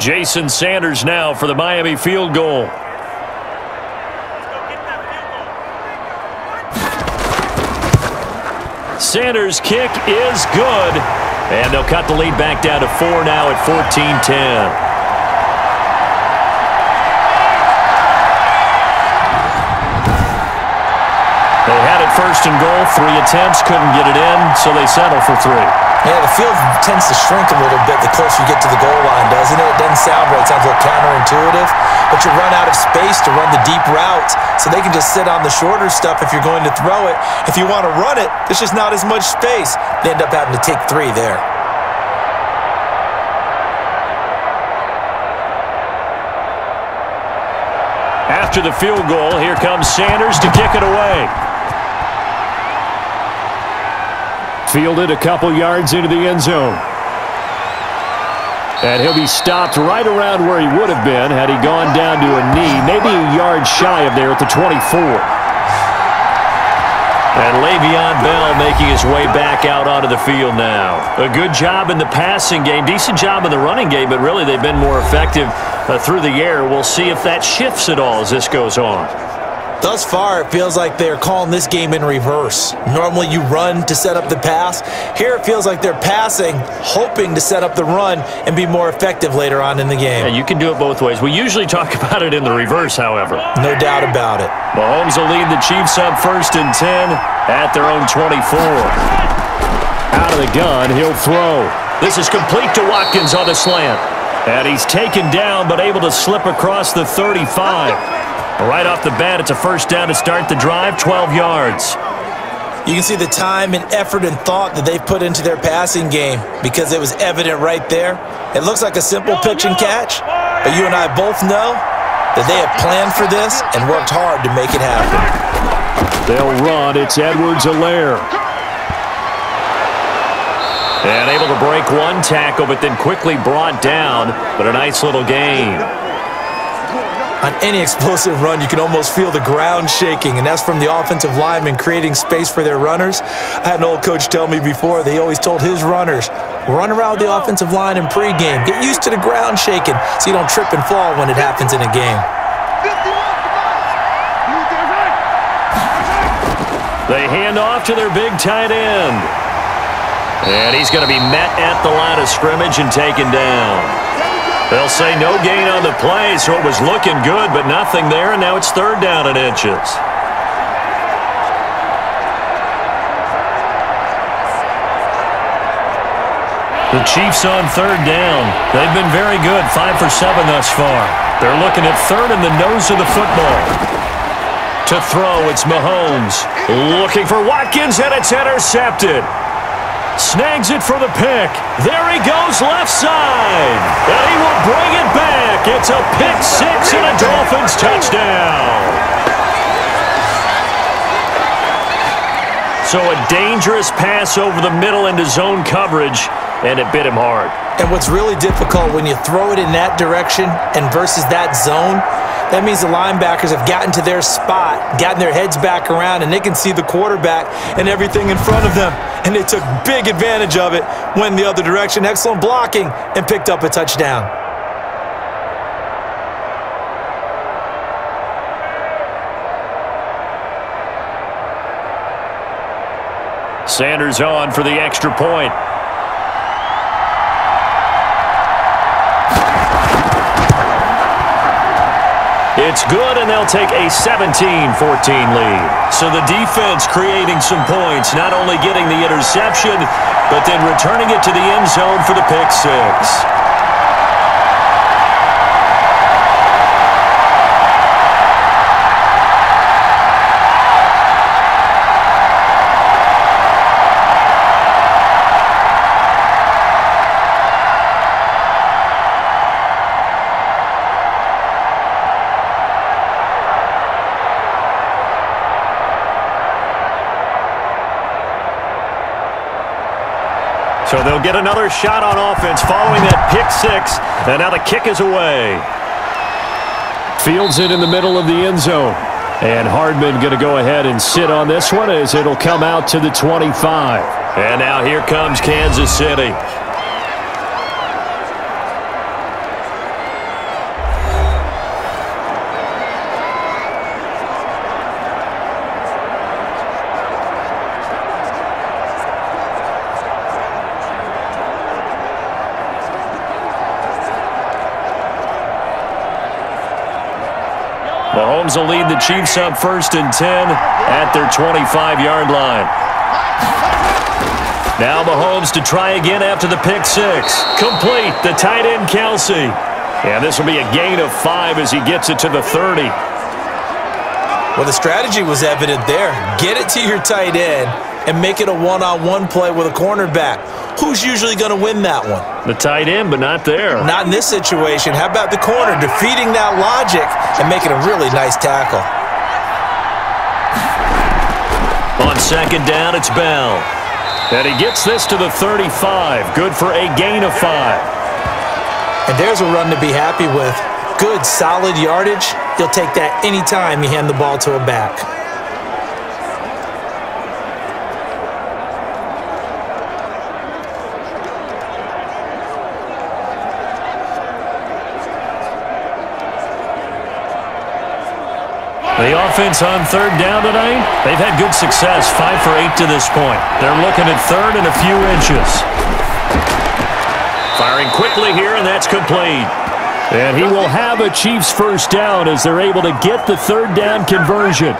Jason Sanders now for the Miami field goal. Sanders' kick is good. And they'll cut the lead back down to four now at 14-10. They had it first and goal. Three attempts, couldn't get it in, so they settle for three. Yeah, the field tends to shrink a little bit the closer you get to the goal line, doesn't it? It doesn't sound right. It sounds a little counterintuitive. But you run out of space to run the deep routes, so they can just sit on the shorter stuff if you're going to throw it. If you want to run it, there's just not as much space. They end up having to take three there. After the field goal, here comes Sanders to kick it away. Fielded a couple yards into the end zone. And he'll be stopped right around where he would have been had he gone down to a knee, maybe a yard shy of there at the 24. And Le'Veon Bell making his way back out onto the field now. A good job in the passing game, decent job in the running game, but really they've been more effective uh, through the air. We'll see if that shifts at all as this goes on. Thus far, it feels like they're calling this game in reverse. Normally you run to set up the pass. Here it feels like they're passing, hoping to set up the run and be more effective later on in the game. Yeah, you can do it both ways. We usually talk [LAUGHS] about it in the reverse, however. No doubt about it. Mahomes will lead the Chiefs up first and 10 at their own 24. Out of the gun, he'll throw. This is complete to Watkins on the slant. And he's taken down but able to slip across the 35. Right off the bat, it's a first down to start the drive, 12 yards. You can see the time and effort and thought that they've put into their passing game because it was evident right there. It looks like a simple pitch and catch, but you and I both know that they have planned for this and worked hard to make it happen. They'll run. It's Edwards-Helaire. And able to break one tackle, but then quickly brought down, but a nice little gain. On any explosive run, you can almost feel the ground shaking, and that's from the offensive linemen creating space for their runners. I had an old coach tell me before, they always told his runners, run around the offensive line in pregame. Get used to the ground shaking so you don't trip and fall when it happens in a game. They hand off to their big tight end. And he's going to be met at the line of scrimmage and taken down. They'll say no gain on the play, so it was looking good, but nothing there, and now it's third down and inches. The Chiefs on third down. They've been very good, five for seven thus far. They're looking at third in the nose of the football. To throw, it's Mahomes. Looking for Watkins, and it's intercepted. Snags it for the pick. There he goes left side. And he will bring it back. It's a pick six and a Dolphins touchdown. So a dangerous pass over the middle into zone coverage. And it bit him hard. And what's really difficult when you throw it in that direction and versus that zone, that means the linebackers have gotten to their spot, gotten their heads back around, and they can see the quarterback and everything in front of them. And they took big advantage of it, went the other direction, excellent blocking, and picked up a touchdown. Sanders on for the extra point. It's good, and they'll take a 17-14 lead. So the defense creating some points, not only getting the interception, but then returning it to the end zone for the pick six. Get another shot on offense following that pick six. And now the kick is away. Fields it in the middle of the end zone. And Hardman going to go ahead and sit on this one as it'll come out to the 25. And now here comes Kansas City. Mahomes will lead the Chiefs up first and 10 at their 25-yard line. Now Mahomes to try again after the pick six. Complete, the tight end Kelce. And this will be a gain of five as he gets it to the 30. Well, the strategy was evident there. Get it to your tight end and make it a one-on-one -on -one play with a cornerback. Who's usually going to win that one? The tight end, but not there. Not in this situation. How about the corner defeating that logic and making a really nice tackle? On second down, it's Bell. And he gets this to the 35. Good for a gain of five. And there's a run to be happy with. Good, solid yardage. He'll take that anytime you hand the ball to a back. The offense on third down tonight, they've had good success, five for eight to this point. They're looking at third and a few inches. Firing quickly here, and that's complete. And he will have a Chiefs first down as they're able to get the third down conversion.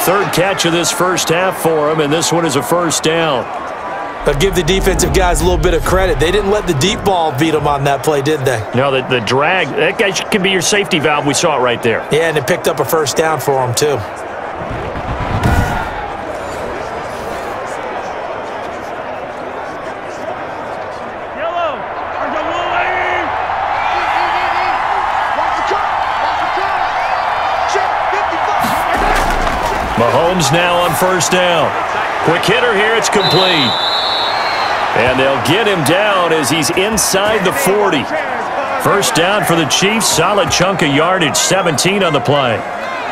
Third catch of this first half for him, and this one is a first down. But give the defensive guys a little bit of credit. They didn't let the deep ball beat them on that play, did they? No, the, the drag, that guy can be your safety valve. We saw it right there. Yeah, and it picked up a first down for them, too. Mahomes now on first down. Quick hitter here, it's complete. And they'll get him down as he's inside the 40. First down for the Chiefs, solid chunk of yardage, 17 on the play.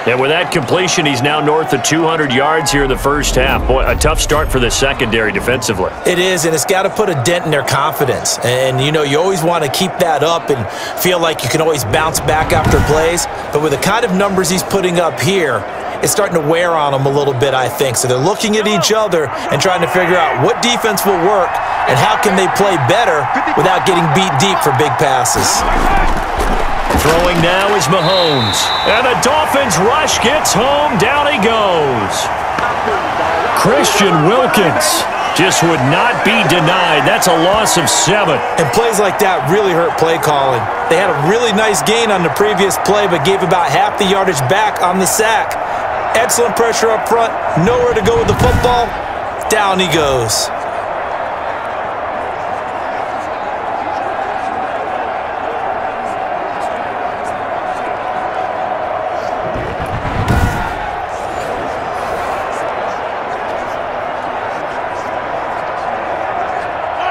And with that completion, he's now north of 200 yards here in the first half. Boy, a tough start for the secondary defensively. It is, and it's got to put a dent in their confidence. And, you know, you always want to keep that up and feel like you can always bounce back after plays. But with the kind of numbers he's putting up here, it's starting to wear on them a little bit, I think. So they're looking at each other and trying to figure out what defense will work and how can they play better without getting beat deep for big passes. Throwing now is Mahomes. And the Dolphins rush gets home. Down he goes. Christian Wilkins just would not be denied. That's a loss of seven. And plays like that really hurt play calling. They had a really nice gain on the previous play, but gave about half the yardage back on the sack. Excellent pressure up front. Nowhere to go with the football. Down he goes.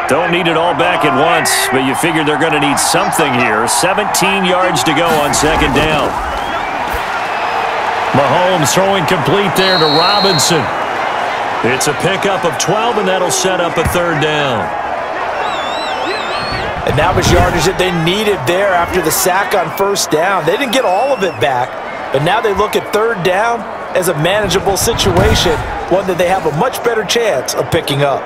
Don't need it all back at once, but you figure they're going to need something here. 17 yards to go on second down. Mahomes throwing complete there to Robinson. It's a pickup of 12, and that'll set up a third down. And that was yardage that they needed there after the sack on first down. They didn't get all of it back, but now they look at third down as a manageable situation, one that they have a much better chance of picking up.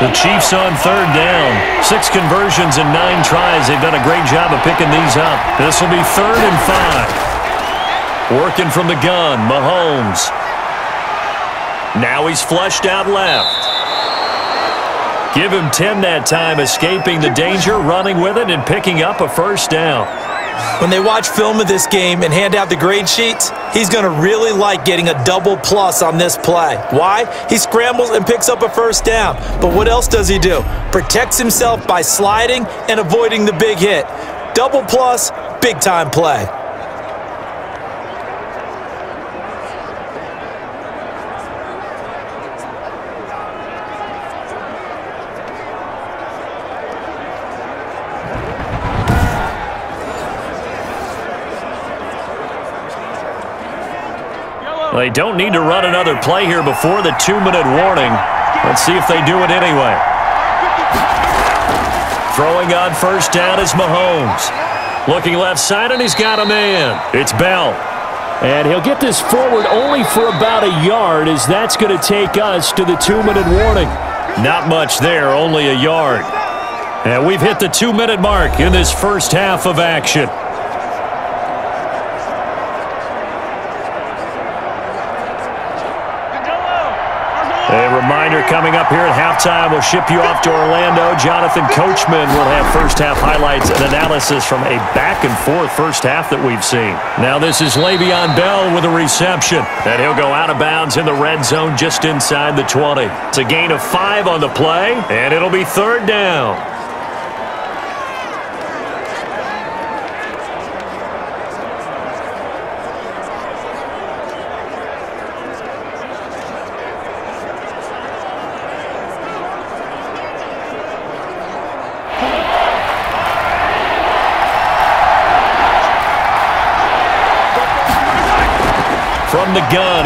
The Chiefs on third down. Six conversions and nine tries. They've done a great job of picking these up. This will be third and five. Working from the gun, Mahomes. Now he's flushed out left. Give him 10 that time, escaping the danger, running with it, and picking up a first down. When they watch film of this game and hand out the grade sheets, he's going to really like getting a double plus on this play. Why? He scrambles and picks up a first down. But what else does he do? Protects himself by sliding and avoiding the big hit. Double plus, big time play. They don't need to run another play here before the two-minute warning. Let's see if they do it anyway. Throwing on first down is Mahomes. Looking left side, and he's got a man. It's Bell. And he'll get this forward only for about a yard, as that's going to take us to the two-minute warning. Not much there, only a yard. And we've hit the two-minute mark in this first half of action. A reminder coming up here at halftime, we'll ship you off to Orlando. Jonathan Coachman will have first half highlights and analysis from a back and forth first half that we've seen. Now this is Le'Veon Bell with a reception. And he'll go out of bounds in the red zone just inside the 20. It's a gain of five on the play, and it'll be third down.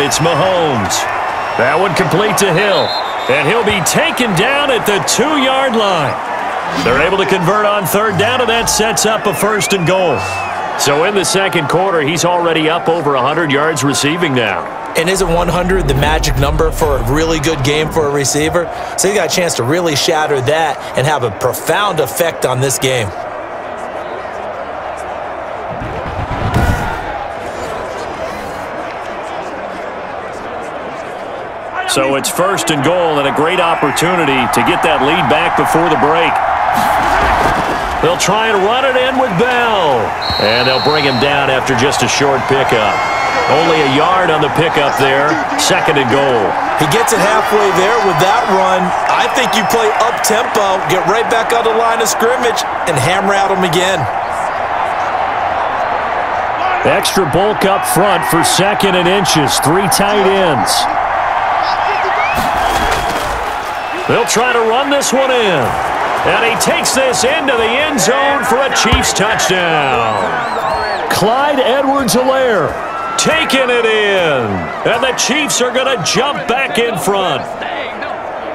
It's Mahomes. That one complete to Hill. And he'll be taken down at the two-yard line. They're able to convert on third down, and that sets up a first and goal. So in the second quarter, he's already up over 100 yards receiving now. And isn't 100 the magic number for a really good game for a receiver? So he got a chance to really shatter that and have a profound effect on this game. So it's first and goal and a great opportunity to get that lead back before the break. They'll try and run it in with Bell. And they'll bring him down after just a short pickup. Only a yard on the pickup there. Second and goal. He gets it halfway there with that run. I think you play up-tempo, get right back on the line of scrimmage, and hammer out him again. Extra bulk up front for second and inches. Three tight ends. They'll try to run this one in. And he takes this into the end zone for a Chiefs touchdown. Clyde Edwards-Helaire taking it in. And the Chiefs are going to jump back in front.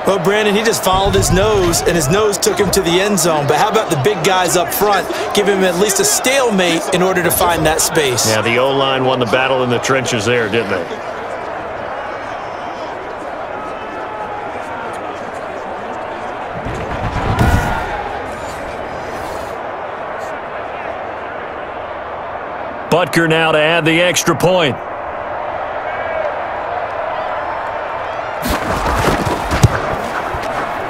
Well, Brandon, he just followed his nose, and his nose took him to the end zone. But how about the big guys up front? Give him at least a stalemate in order to find that space. Yeah, the O-line won the battle in the trenches there, didn't they? Butker now to add the extra point.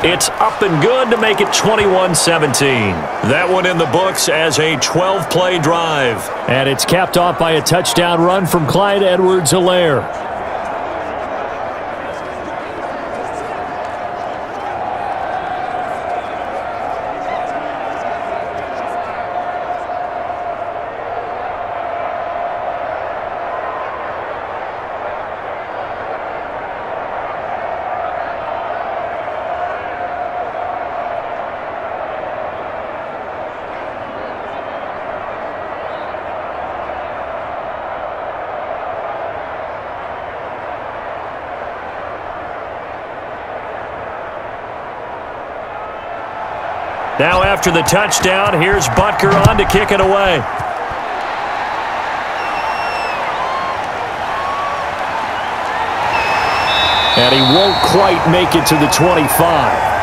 It's up and good to make it 21-17. That one in the books as a 12-play drive. And it's capped off by a touchdown run from Clyde Edwards-Helaire. Now after the touchdown, here's Butker on to kick it away. And he won't quite make it to the 25.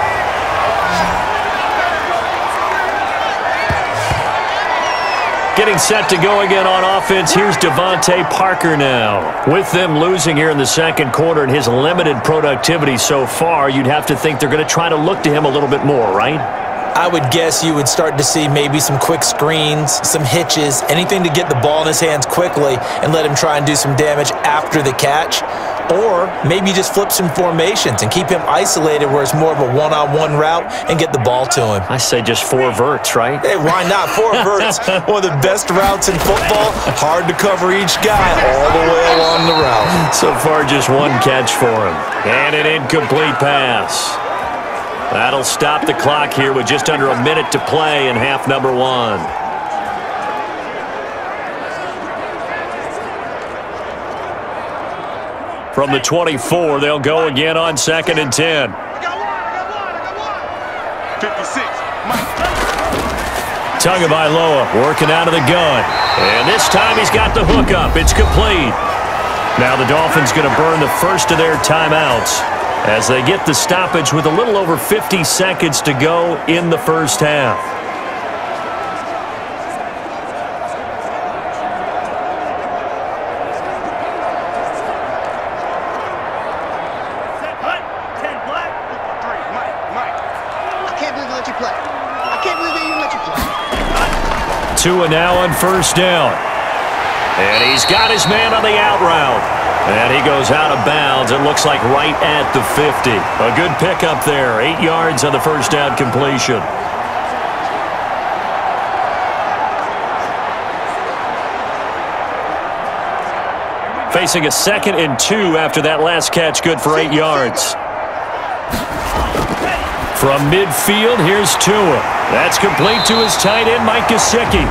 Getting set to go again on offense, here's DeVante Parker now. With them losing here in the second quarter and his limited productivity so far, you'd have to think they're going to try to look to him a little bit more, right? I would guess you would start to see maybe some quick screens, some hitches, anything to get the ball in his hands quickly and let him try and do some damage after the catch. Or maybe just flip some formations and keep him isolated where it's more of a one-on-one -on -one route and get the ball to him. I say just four verts, right? Hey, why not? Four [LAUGHS] verts, one of the best routes in football. Hard to cover each guy all the way along the route. So far, just one catch for him. And an incomplete pass. That'll stop the clock here with just under a minute to play in half number one. From the 24, they'll go again on second and 10. 56. Tagovailoa working out of the gun. And this time he's got the hook up. It's complete. Now the Dolphins going to burn the first of their timeouts as they get the stoppage with a little over 50 seconds to go in the first half. Tua now on first down. And he's got his man on the out route. And he goes out of bounds. It looks like right at the 50. A good pickup there. Eight yards on the first down completion. Facing a second and two after that last catch. Good for eight yards. From midfield, here's Tua. That's complete to his tight end, Mike Gesicki.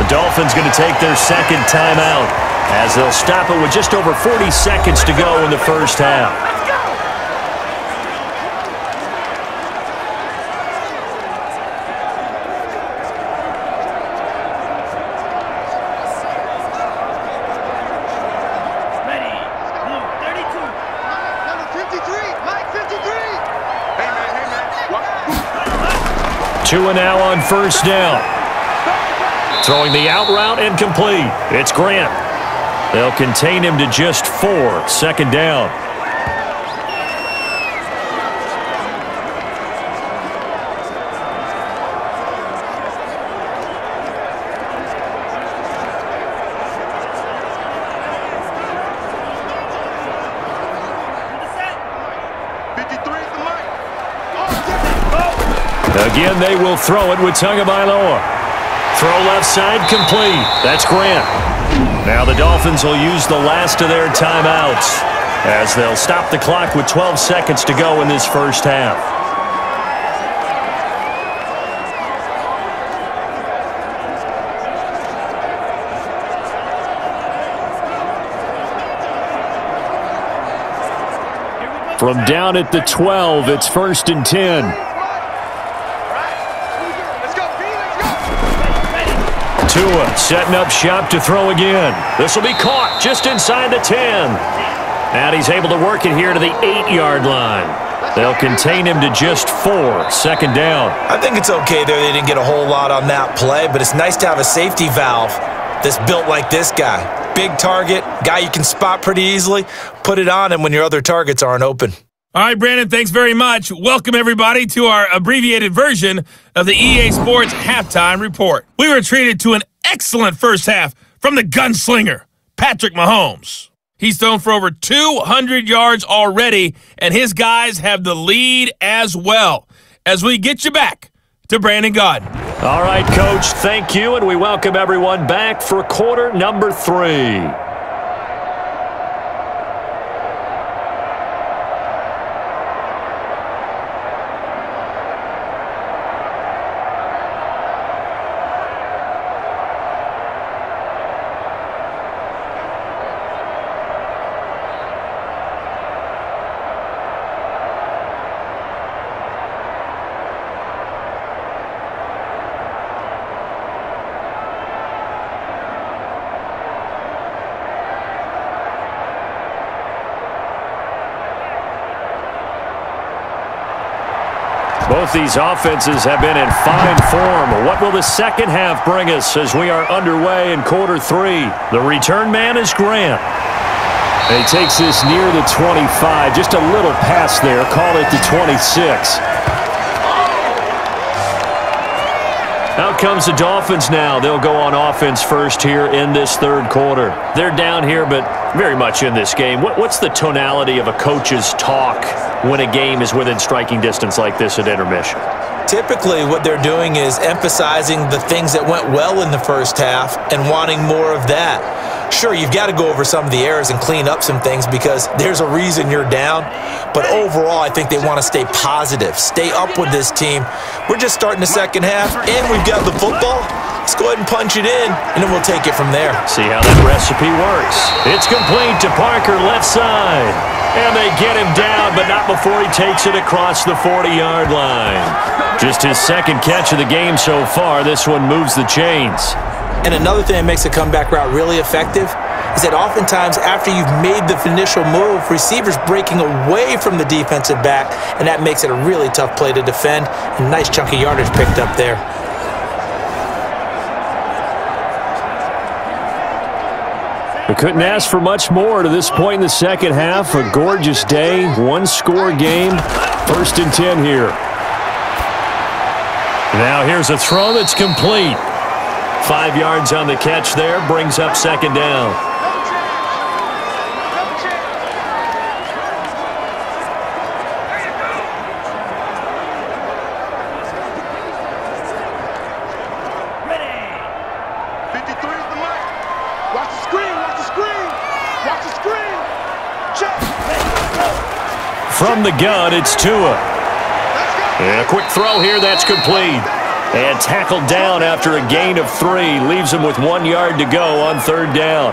The Dolphins going to take their second timeout as they'll stop it with just over 40 seconds to go in the first half. Tua now on first down. Throwing the out route and complete. It's Grant. They'll contain him to just four. Second down. Again, they will throw it with Tagovailoa. Throw left side, complete. That's Grant. Now the Dolphins will use the last of their timeouts as they'll stop the clock with 12 seconds to go in this first half. From down at the 12, it's first and 10. Tua setting up shop to throw again. This will be caught just inside the 10. And he's able to work it here to the 8-yard line. They'll contain him to just four. Second down. I think it's okay there. They didn't get a whole lot on that play, but it's nice to have a safety valve that's built like this guy. Big target, guy you can spot pretty easily. Put it on him when your other targets aren't open. All right, Brandon, thanks very much. Welcome, everybody, to our abbreviated version of the EA Sports Halftime Report. We were treated to an excellent first half from the gunslinger, Patrick Mahomes. He's thrown for over 200 yards already, and his guys have the lead as well. As we get you back to Brandon Gaudin. All right, Coach, thank you, and we welcome everyone back for quarter number three. Both these offenses have been in fine form. What will the second half bring us as we are underway in quarter three? The return man is Grant. he takes this near the 25. Just a little pass there. Call it the 26. Out comes the Dolphins now. They'll go on offense first here in this third quarter. They're down here, but very much in this game. what's the tonality of a coach's talk when a game is within striking distance like this at intermission? Typically, what they're doing is emphasizing the things that went well in the first half and wanting more of that. Sure, you've got to go over some of the errors and clean up some things because there's a reason you're down. But overall, I think they want to stay positive, stay up with this team. We're just starting the second half, and we've got the football. Let's go ahead and punch it in, and then we'll take it from there. See how that recipe works. It's complete to Parker, left side. And they get him down, but not before he takes it across the 40-yard line. Just his second catch of the game so far. This one moves the chains. And another thing that makes a comeback route really effective is that oftentimes after you've made the initial move, receivers breaking away from the defensive back, and that makes it a really tough play to defend. And nice chunk of yardage picked up there. We couldn't ask for much more to this point in the second half. A gorgeous day, one-score game, first and 10 here. Now here's a throw that's complete. Five yards on the catch there, brings up second down. From the gun, it's Tua. And a quick throw here, that's complete. And tackled down after a gain of three. Leaves him with one yard to go on third down.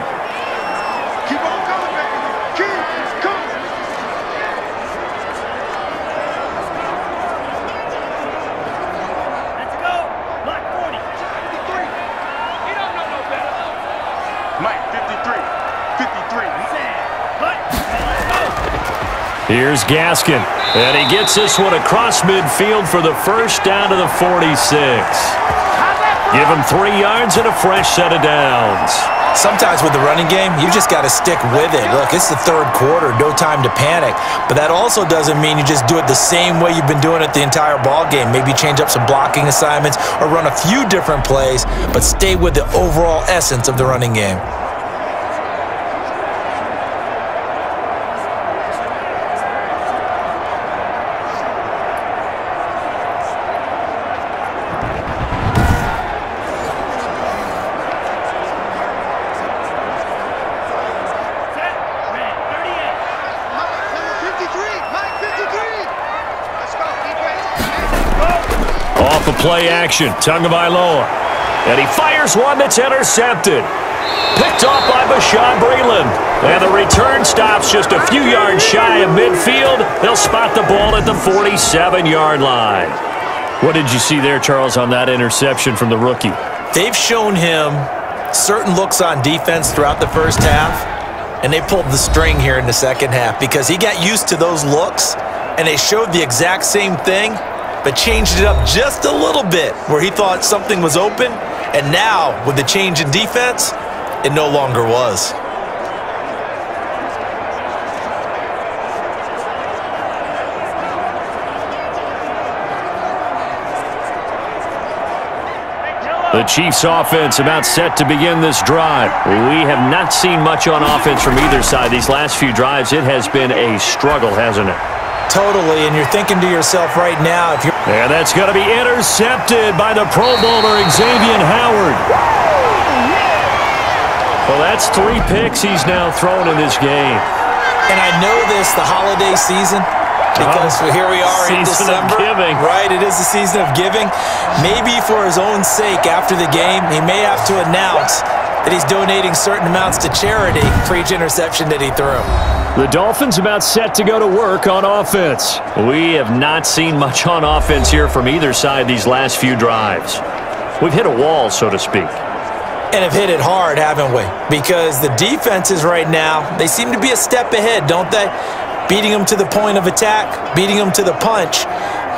Here's Gaskin. And he gets this one across midfield for the first down to the 46. Give him three yards and a fresh set of downs. Sometimes with the running game, you just got to stick with it. Look, it's the third quarter, no time to panic. But that also doesn't mean you just do it the same way you've been doing it the entire ball game. Maybe change up some blocking assignments or run a few different plays, but stay with the overall essence of the running game. Play action. Tagovailoa. And he fires one that's intercepted. Picked off by Bashaud Breeland. And the return stops just a few yards shy of midfield. They'll spot the ball at the 47-yard line. What did you see there, Charles, on that interception from the rookie? They've shown him certain looks on defense throughout the first half, and they pulled the string here in the second half because he got used to those looks, and they showed the exact same thing but changed it up just a little bit where he thought something was open, and now, with the change in defense, it no longer was. The Chiefs offense about set to begin this drive. We have not seen much on offense from either side. These last few drives, it has been a struggle, hasn't it? Totally, and you're thinking to yourself right now, if you're... And that's going to be intercepted by the Pro Bowler, Xavier Howard. Well, that's three picks he's now thrown in this game. And I know this, the holiday season, because here we are in December. Right, it is the season of giving. Maybe for his own sake, after the game, he may have to announce that he's donating certain amounts to charity for each interception that he threw. The Dolphins about set to go to work on offense. We have not seen much on offense here from either side these last few drives. We've hit a wall, so to speak. And have hit it hard, haven't we? Because the defenses right now, they seem to be a step ahead, don't they? Beating them to the point of attack, beating them to the punch.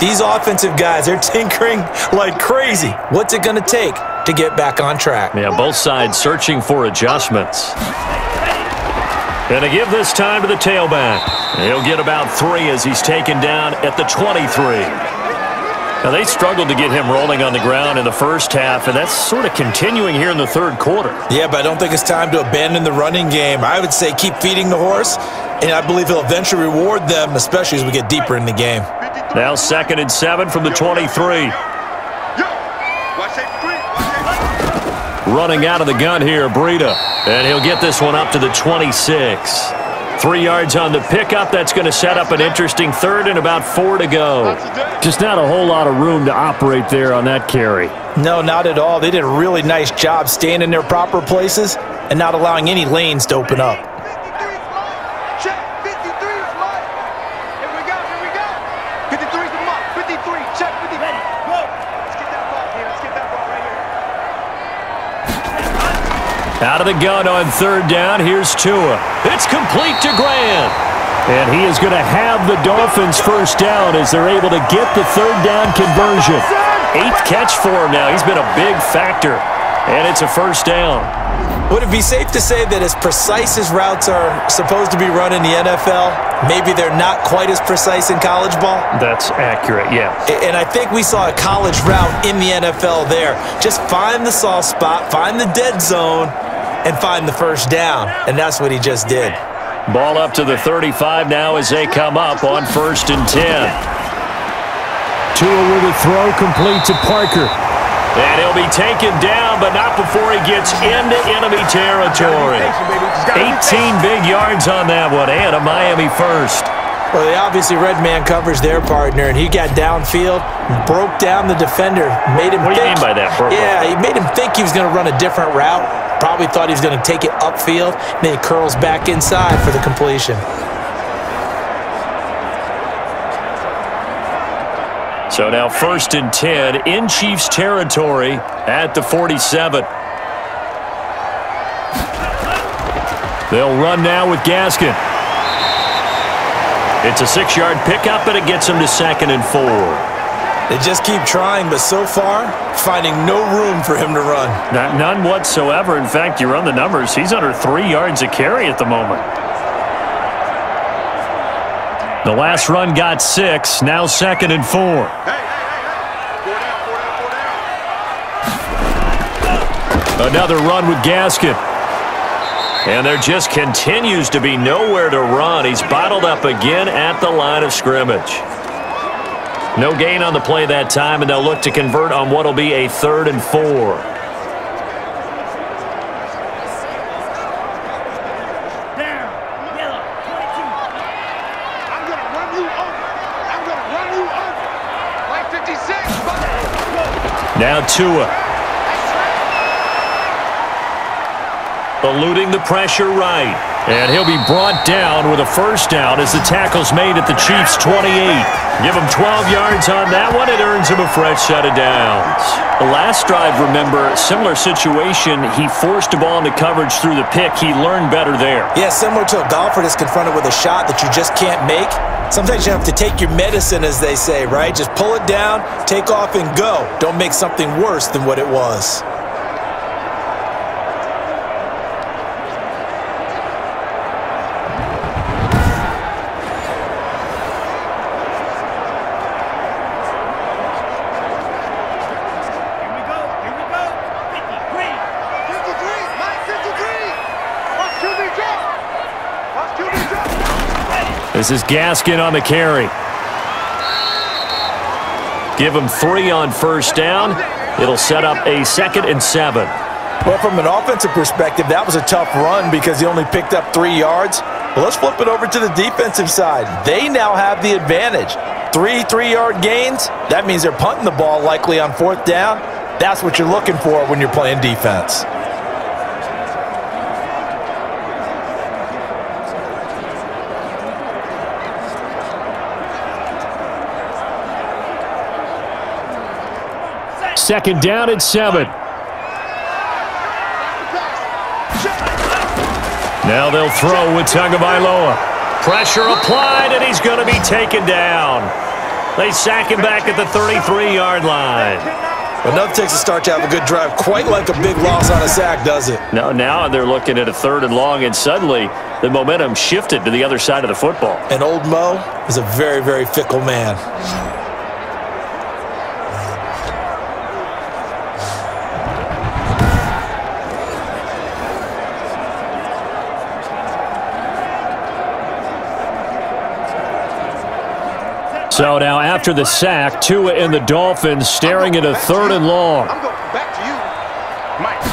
These offensive guys, they're [LAUGHS] tinkering like crazy. What's it going to take to get back on track? Yeah, both sides searching for adjustments. And to give this time to the tailback. He'll get about three as he's taken down at the 23. Now, they struggled to get him rolling on the ground in the first half, and that's sort of continuing here in the third quarter. Yeah, but I don't think it's time to abandon the running game. I would say keep feeding the horse, and I believe he'll eventually reward them, especially as we get deeper in the game. Now second and seven from the 23. Running out of the gun here, Breida. And he'll get this one up to the 26. Three yards on the pickup. That's going to set up an interesting third and about four to go. Just not a whole lot of room to operate there on that carry. No, not at all. They did a really nice job staying in their proper places and not allowing any lanes to open up. Out of the gun on third down. Here's Tua. It's complete to Grant. And he is going to have the Dolphins first down as they're able to get the third down conversion. Eighth catch for him now. He's been a big factor. And it's a first down. Would it be safe to say that as precise as routes are supposed to be run in the NFL, maybe they're not quite as precise in college ball? That's accurate, yeah. And I think we saw a college route in the NFL there. Just find the soft spot, find the dead zone, and find the first down. And that's what he just did. Ball up to the 35 now as they come up on first and 10. Tua with a throw complete to Parker. And he'll be taken down, but not before he gets into enemy territory. 18 big yards on that one, and a Miami first. Well, they obviously red man covers their partner, and he got downfield, broke down the defender, made him what think. What do you mean by that, Purple? Yeah, he made him think he was going to run a different route. Probably thought he was going to take it upfield. Then he curls back inside for the completion. So now first and 10 in Chiefs territory at the 47. They'll run now with Gaskin. It's a six-yard pickup, and it gets him to second and four. They just keep trying, but so far, finding no room for him to run. Not, none whatsoever. In fact, you run the numbers. He's under three yards a carry at the moment. The last run got six. Now second and four. Another run with Gaskin. And there just continues to be nowhere to run. He's bottled up again at the line of scrimmage. No gain on the play that time, and they'll look to convert on what will be a third and four. Now Tua. Eluding the pressure right. And he'll be brought down with a first down as the tackle's made at the Chiefs' 28. Give him 12 yards on that one. It earns him a fresh set of downs. The last drive, remember, similar situation. He forced a ball into coverage through the pick. He learned better there. Yeah, similar to a golfer that's confronted with a shot that you just can't make. Sometimes you have to take your medicine, as they say, right? Just pull it down, take off, and go. Don't make something worse than what it was. Is Gaskin on the carry. Give him three on first down. It'll set up a second and seven. Well, from an offensive perspective, that was a tough run because he only picked up three yards. Well, let's flip it over to the defensive side. They now have the advantage. Three three-yard gains, that means they're punting the ball likely on fourth down. That's what you're looking for when you're playing defense. Second down at seven. Now they'll throw with Tagovailoa. Pressure applied, and he's going to be taken down. They sack him back at the 33-yard line. Well, nothing takes a start to have a good drive, quite like a big loss on a sack, does it? No, now they're looking at a third and long, and suddenly the momentum shifted to the other side of the football. And old Mo is a very, very fickle man. So now after the sack, Tua and the Dolphins staring at a third and long. I'm going back to you, Mike.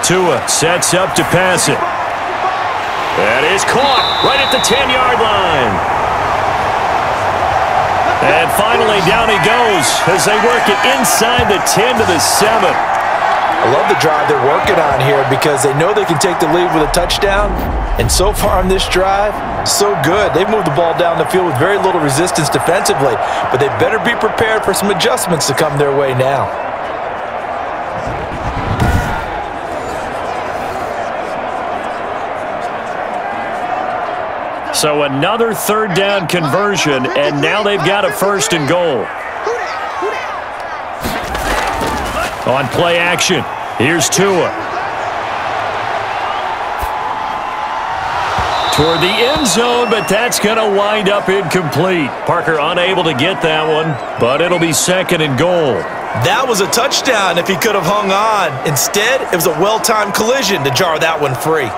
Tua sets up to pass it. That is caught right at the 10-yard line. And finally, down he goes as they work it inside the 10 to the 7. I love the drive they're working on here because they know they can take the lead with a touchdown. And so far on this drive, so good. They've moved the ball down the field with very little resistance defensively, but they better be prepared for some adjustments to come their way now. So another third down conversion, and now they've got a first and goal. On play action, here's Tua. Toward the end zone, but that's going to wind up incomplete. Parker unable to get that one, but it'll be second and goal. That was a touchdown if he could have hung on. Instead, it was a well-timed collision to jar that one free.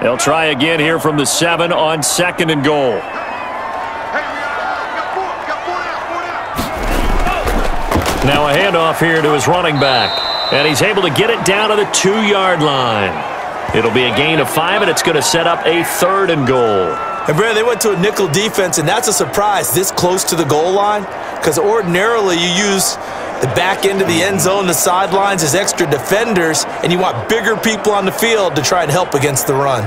They'll try again here from the seven on second and goal. Now a handoff here to his running back. And he's able to get it down to the two-yard line. It'll be a gain of five, and it's going to set up a third and goal. And Brad, they went to a nickel defense, and that's a surprise this close to the goal line because ordinarily you use the back end of the end zone, the sidelines as extra defenders, and you want bigger people on the field to try and help against the run.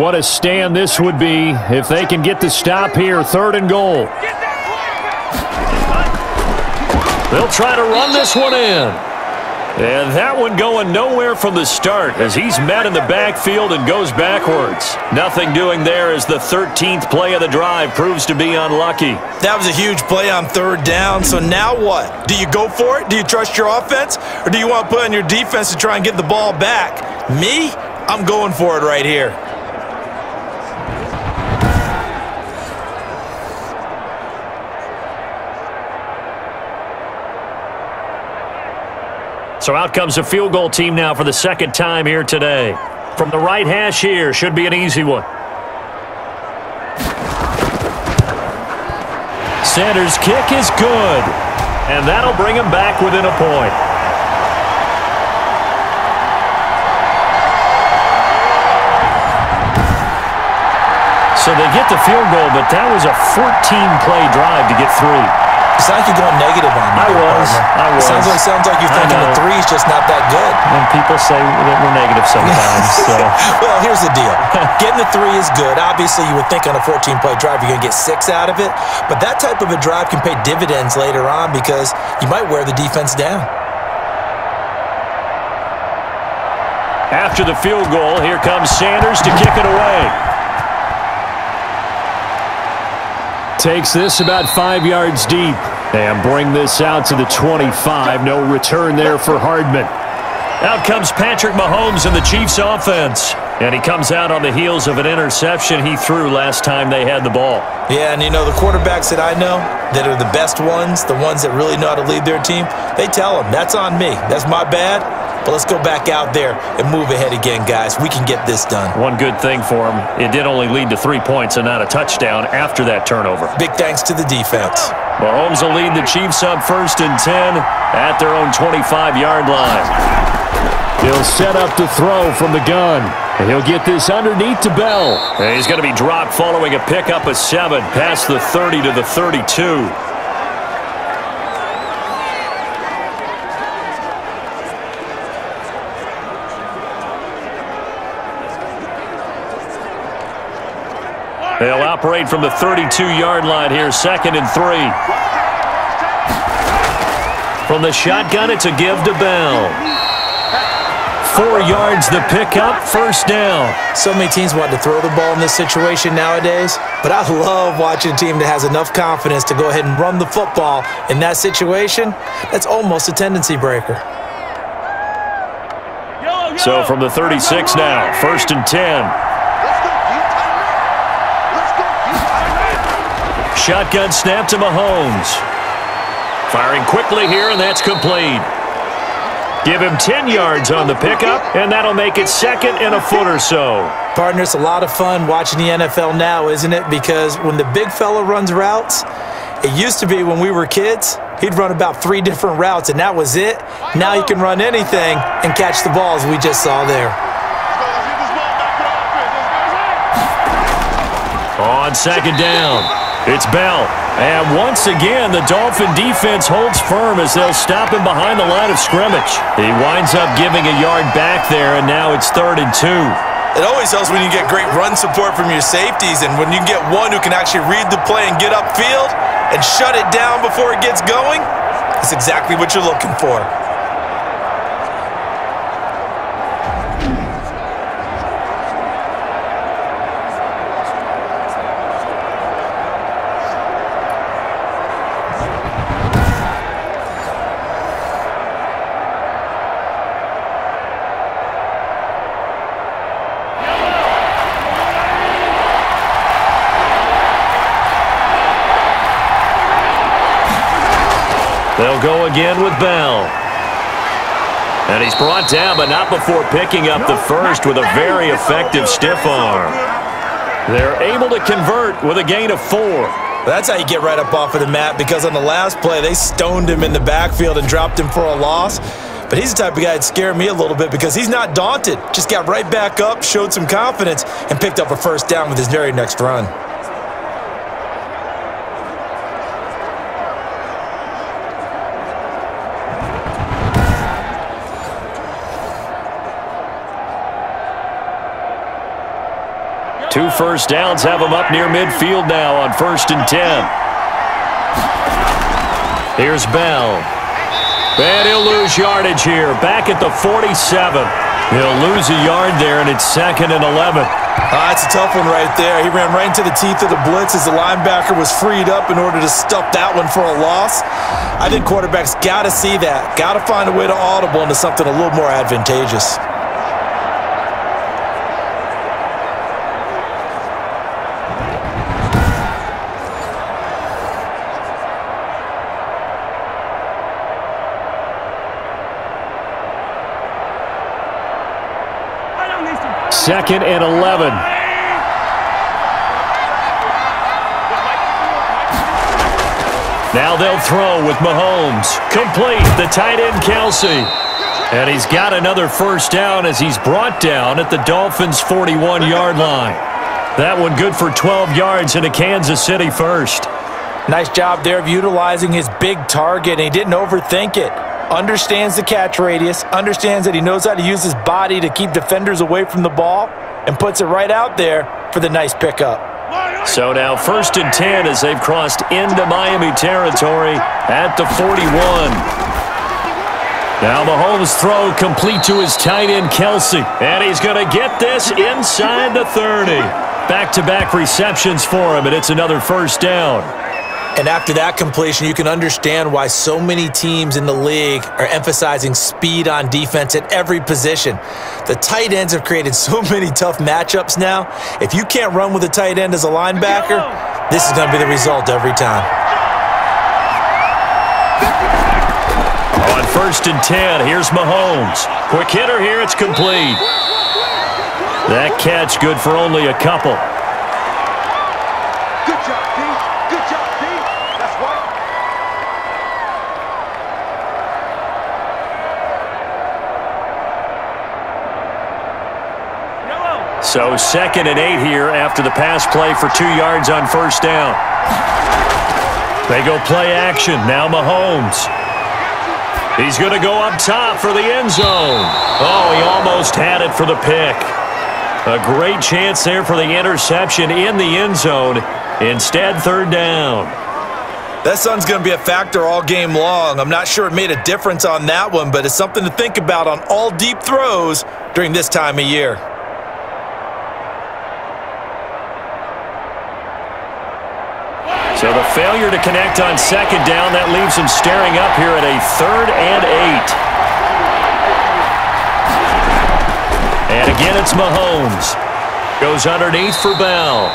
What a stand this would be if they can get the stop here, third and goal. They'll try to run this one in. And that one going nowhere from the start as he's met in the backfield and goes backwards. Nothing doing there as the 13th play of the drive proves to be unlucky. That was a huge play on third down, so now what? Do you go for it? Do you trust your offense? Or do you want to put on your defense to try and get the ball back? Me? I'm going for it right here. So out comes the field goal team now for the second time here today. From the right hash here, should be an easy one. Sanders' kick is good. And that'll bring him back within a point. So they get the field goal, but that was a 14-play drive to get three. It's not like you're going negative on me. I was. partner. I was. Sounds like, sounds like you're thinking the know. three's just not that good. And people say that we're negative sometimes. [LAUGHS] so well, here's the deal. [LAUGHS] Getting the three is good. Obviously, you would think on a 14-play drive you're going to get six out of it. But that type of a drive can pay dividends later on because you might wear the defense down. After the field goal, here comes Sanders to kick it away. Takes this about five yards deep. And bring this out to the 25. No return there for Hardman. Out comes Patrick Mahomes in the Chiefs offense. And he comes out on the heels of an interception he threw last time they had the ball. Yeah, and you know, the quarterbacks that I know that are the best ones, the ones that really know how to lead their team, they tell them, that's on me. That's my bad. But let's go back out there and move ahead again, guys. We can get this done. One good thing for him, it did only lead to three points and not a touchdown after that turnover. Big thanks to the defense. Mahomes will lead the Chiefs up first and 10 at their own 25-yard line. He'll set up to throw from the gun. And he'll get this underneath to Bell. And he's going to be dropped following a pickup of seven past the 30 to the 32. They'll operate from the 32-yard line here, second and three. From the shotgun, it's a give to Bell. Four yards the pickup, first down. So many teams want to throw the ball in this situation nowadays, but I love watching a team that has enough confidence to go ahead and run the football in that situation. That's almost a tendency breaker. So from the 36 now, first and 10. Shotgun snap to Mahomes. Firing quickly here, and that's complete. Give him 10 yards on the pickup, and that'll make it second and a foot or so. Partner, it's a lot of fun watching the NFL now, isn't it? Because when the big fella runs routes, it used to be when we were kids, he'd run about three different routes, and that was it. Now he can run anything and catch the balls we just saw there. On second down, it's Bell. And once again, the Dolphin defense holds firm as they'll stop him behind the line of scrimmage. He winds up giving a yard back there, and now it's third and two. It always helps when you get great run support from your safeties, and when you get one who can actually read the play and get upfield and shut it down before it gets going, that's exactly what you're looking for. Go again with Bell. And he's brought down, but not before picking up the first with a very effective stiff arm. They're able to convert with a gain of four. That's how you get right up off of the mat because on the last play, they stoned him in the backfield and dropped him for a loss. But he's the type of guy that scared me a little bit because he's not daunted. Just got right back up, showed some confidence, and picked up a first down with his very next run. First downs have him up near midfield now on first and ten. Here's Bell. And he'll lose yardage here. Back at the 47. He'll lose a yard there, and it's second and 11. Uh, that's a tough one right there. He ran right into the teeth of the blitz as the linebacker was freed up in order to stuff that one for a loss. I think quarterbacks got to see that. Got to find a way to audible into something a little more advantageous. Second and 11. Now they'll throw with Mahomes. Complete the tight end Kelce. And he's got another first down as he's brought down at the Dolphins' 41-yard line. That one good for 12 yards into Kansas City first. Nice job there of utilizing his big target, he didn't overthink it. Understands the catch radius, understands that he knows how to use his body to keep defenders away from the ball, and puts it right out there for the nice pickup. So now first and 10 as they've crossed into Miami territory at the 41. Now Mahomes' throw complete to his tight end Kelce. And he's going to get this inside the 30. Back-to-back -back receptions for him, and it's another first down. And after that completion, you can understand why so many teams in the league are emphasizing speed on defense at every position. The tight ends have created so [LAUGHS] many tough matchups now. If you can't run with a tight end as a linebacker, this is going to be the result every time. On first and 10, here's Mahomes. Quick hitter here, it's complete. That catch good for only a couple. So second and eight here after the pass play for two yards on first down. They go play action. Now Mahomes. He's going to go up top for the end zone. Oh, he almost had it for the pick. A great chance there for the interception in the end zone. Instead, third down. That sun's going to be a factor all game long. I'm not sure it made a difference on that one, but it's something to think about on all deep throws during this time of year. So the failure to connect on second down, that leaves him staring up here at a third and eight. And again, it's Mahomes. Goes underneath for Bell.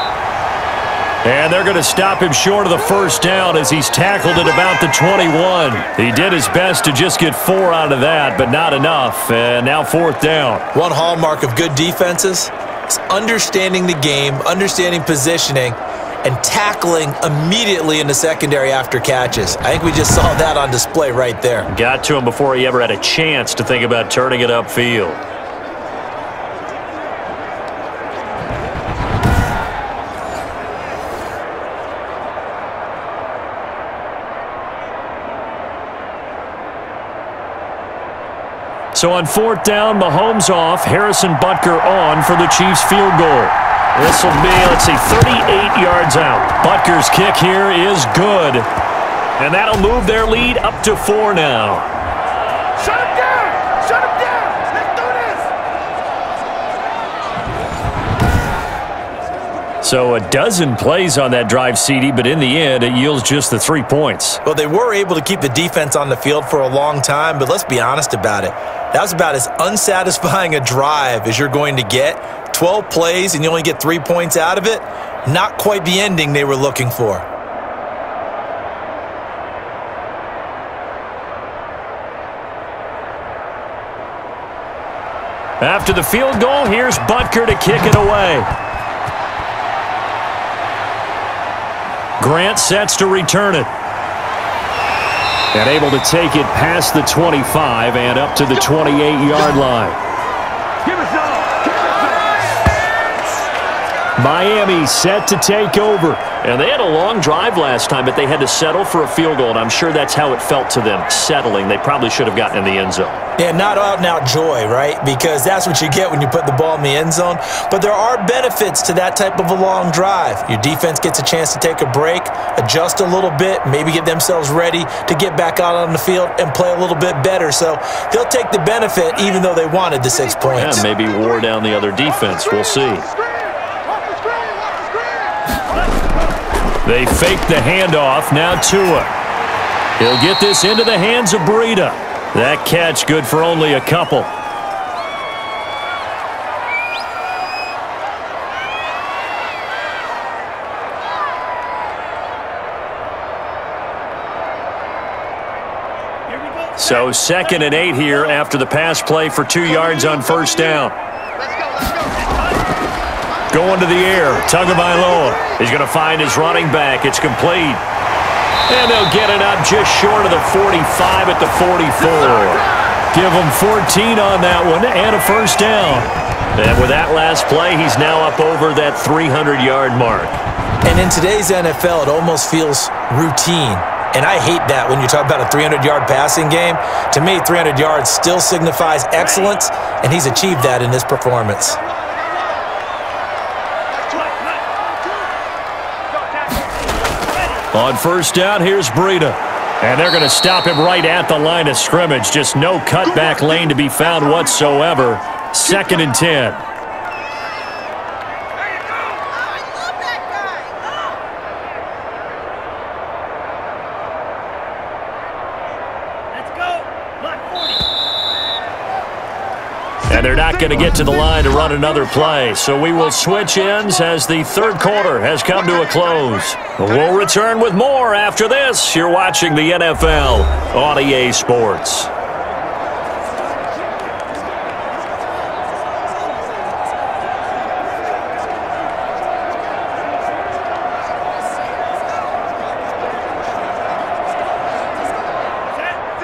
And they're going to stop him short of the first down as he's tackled at about the 21. He did his best to just get four out of that, but not enough. And now fourth down. One hallmark of good defenses is understanding the game, understanding positioning, and tackling immediately in the secondary after catches. I think we just saw that on display right there. Got to him before he ever had a chance to think about turning it upfield. So on fourth down, Mahomes off, Harrison Butker on for the Chiefs field goal. This will be, let's see, 38 yards out. Butker's kick here is good. And that'll move their lead up to four now. Shut him down! Shut him down! Let's do this! So a dozen plays on that drive, CD, but in the end, it yields just the three points. Well, they were able to keep the defense on the field for a long time, but let's be honest about it. That was about as unsatisfying a drive as you're going to get. 12 plays and you only get three points out of it. Not quite the ending they were looking for. After the field goal, here's Butker to kick it away. Grant sets to return it. And able to take it past the 25 and up to the 28-yard line. Miami set to take over. And they had a long drive last time, but they had to settle for a field goal, and I'm sure that's how it felt to them, settling. They probably should have gotten in the end zone. Yeah, not out and out joy, right? Because that's what you get when you put the ball in the end zone. But there are benefits to that type of a long drive. Your defense gets a chance to take a break, adjust a little bit, maybe get themselves ready to get back out on the field and play a little bit better. So they'll take the benefit even though they wanted the six points. Yeah, maybe wore down the other defense. We'll see. They fake the handoff. Now Tua. He'll get this into the hands of Breida. That catch good for only a couple. So second and eight here after the pass play for two yards on first down. Going to the air. Tagovailoa is going to find his running back. It's complete. And they'll get it up just short of the 45 at the 44. Give him 14 on that one and a first down. And with that last play, he's now up over that 300-yard mark. And in today's NFL, it almost feels routine. And I hate that when you talk about a 300-yard passing game. To me, 300 yards still signifies excellence, and he's achieved that in this performance. On first down, here's Breida. And they're going to stop him right at the line of scrimmage. Just no cutback lane to be found whatsoever. Second and 10. And they're not going to get to the line to run another play. So we will switch ends as the third quarter has come to a close. We'll return with more after this. You're watching the NFL on EA Sports.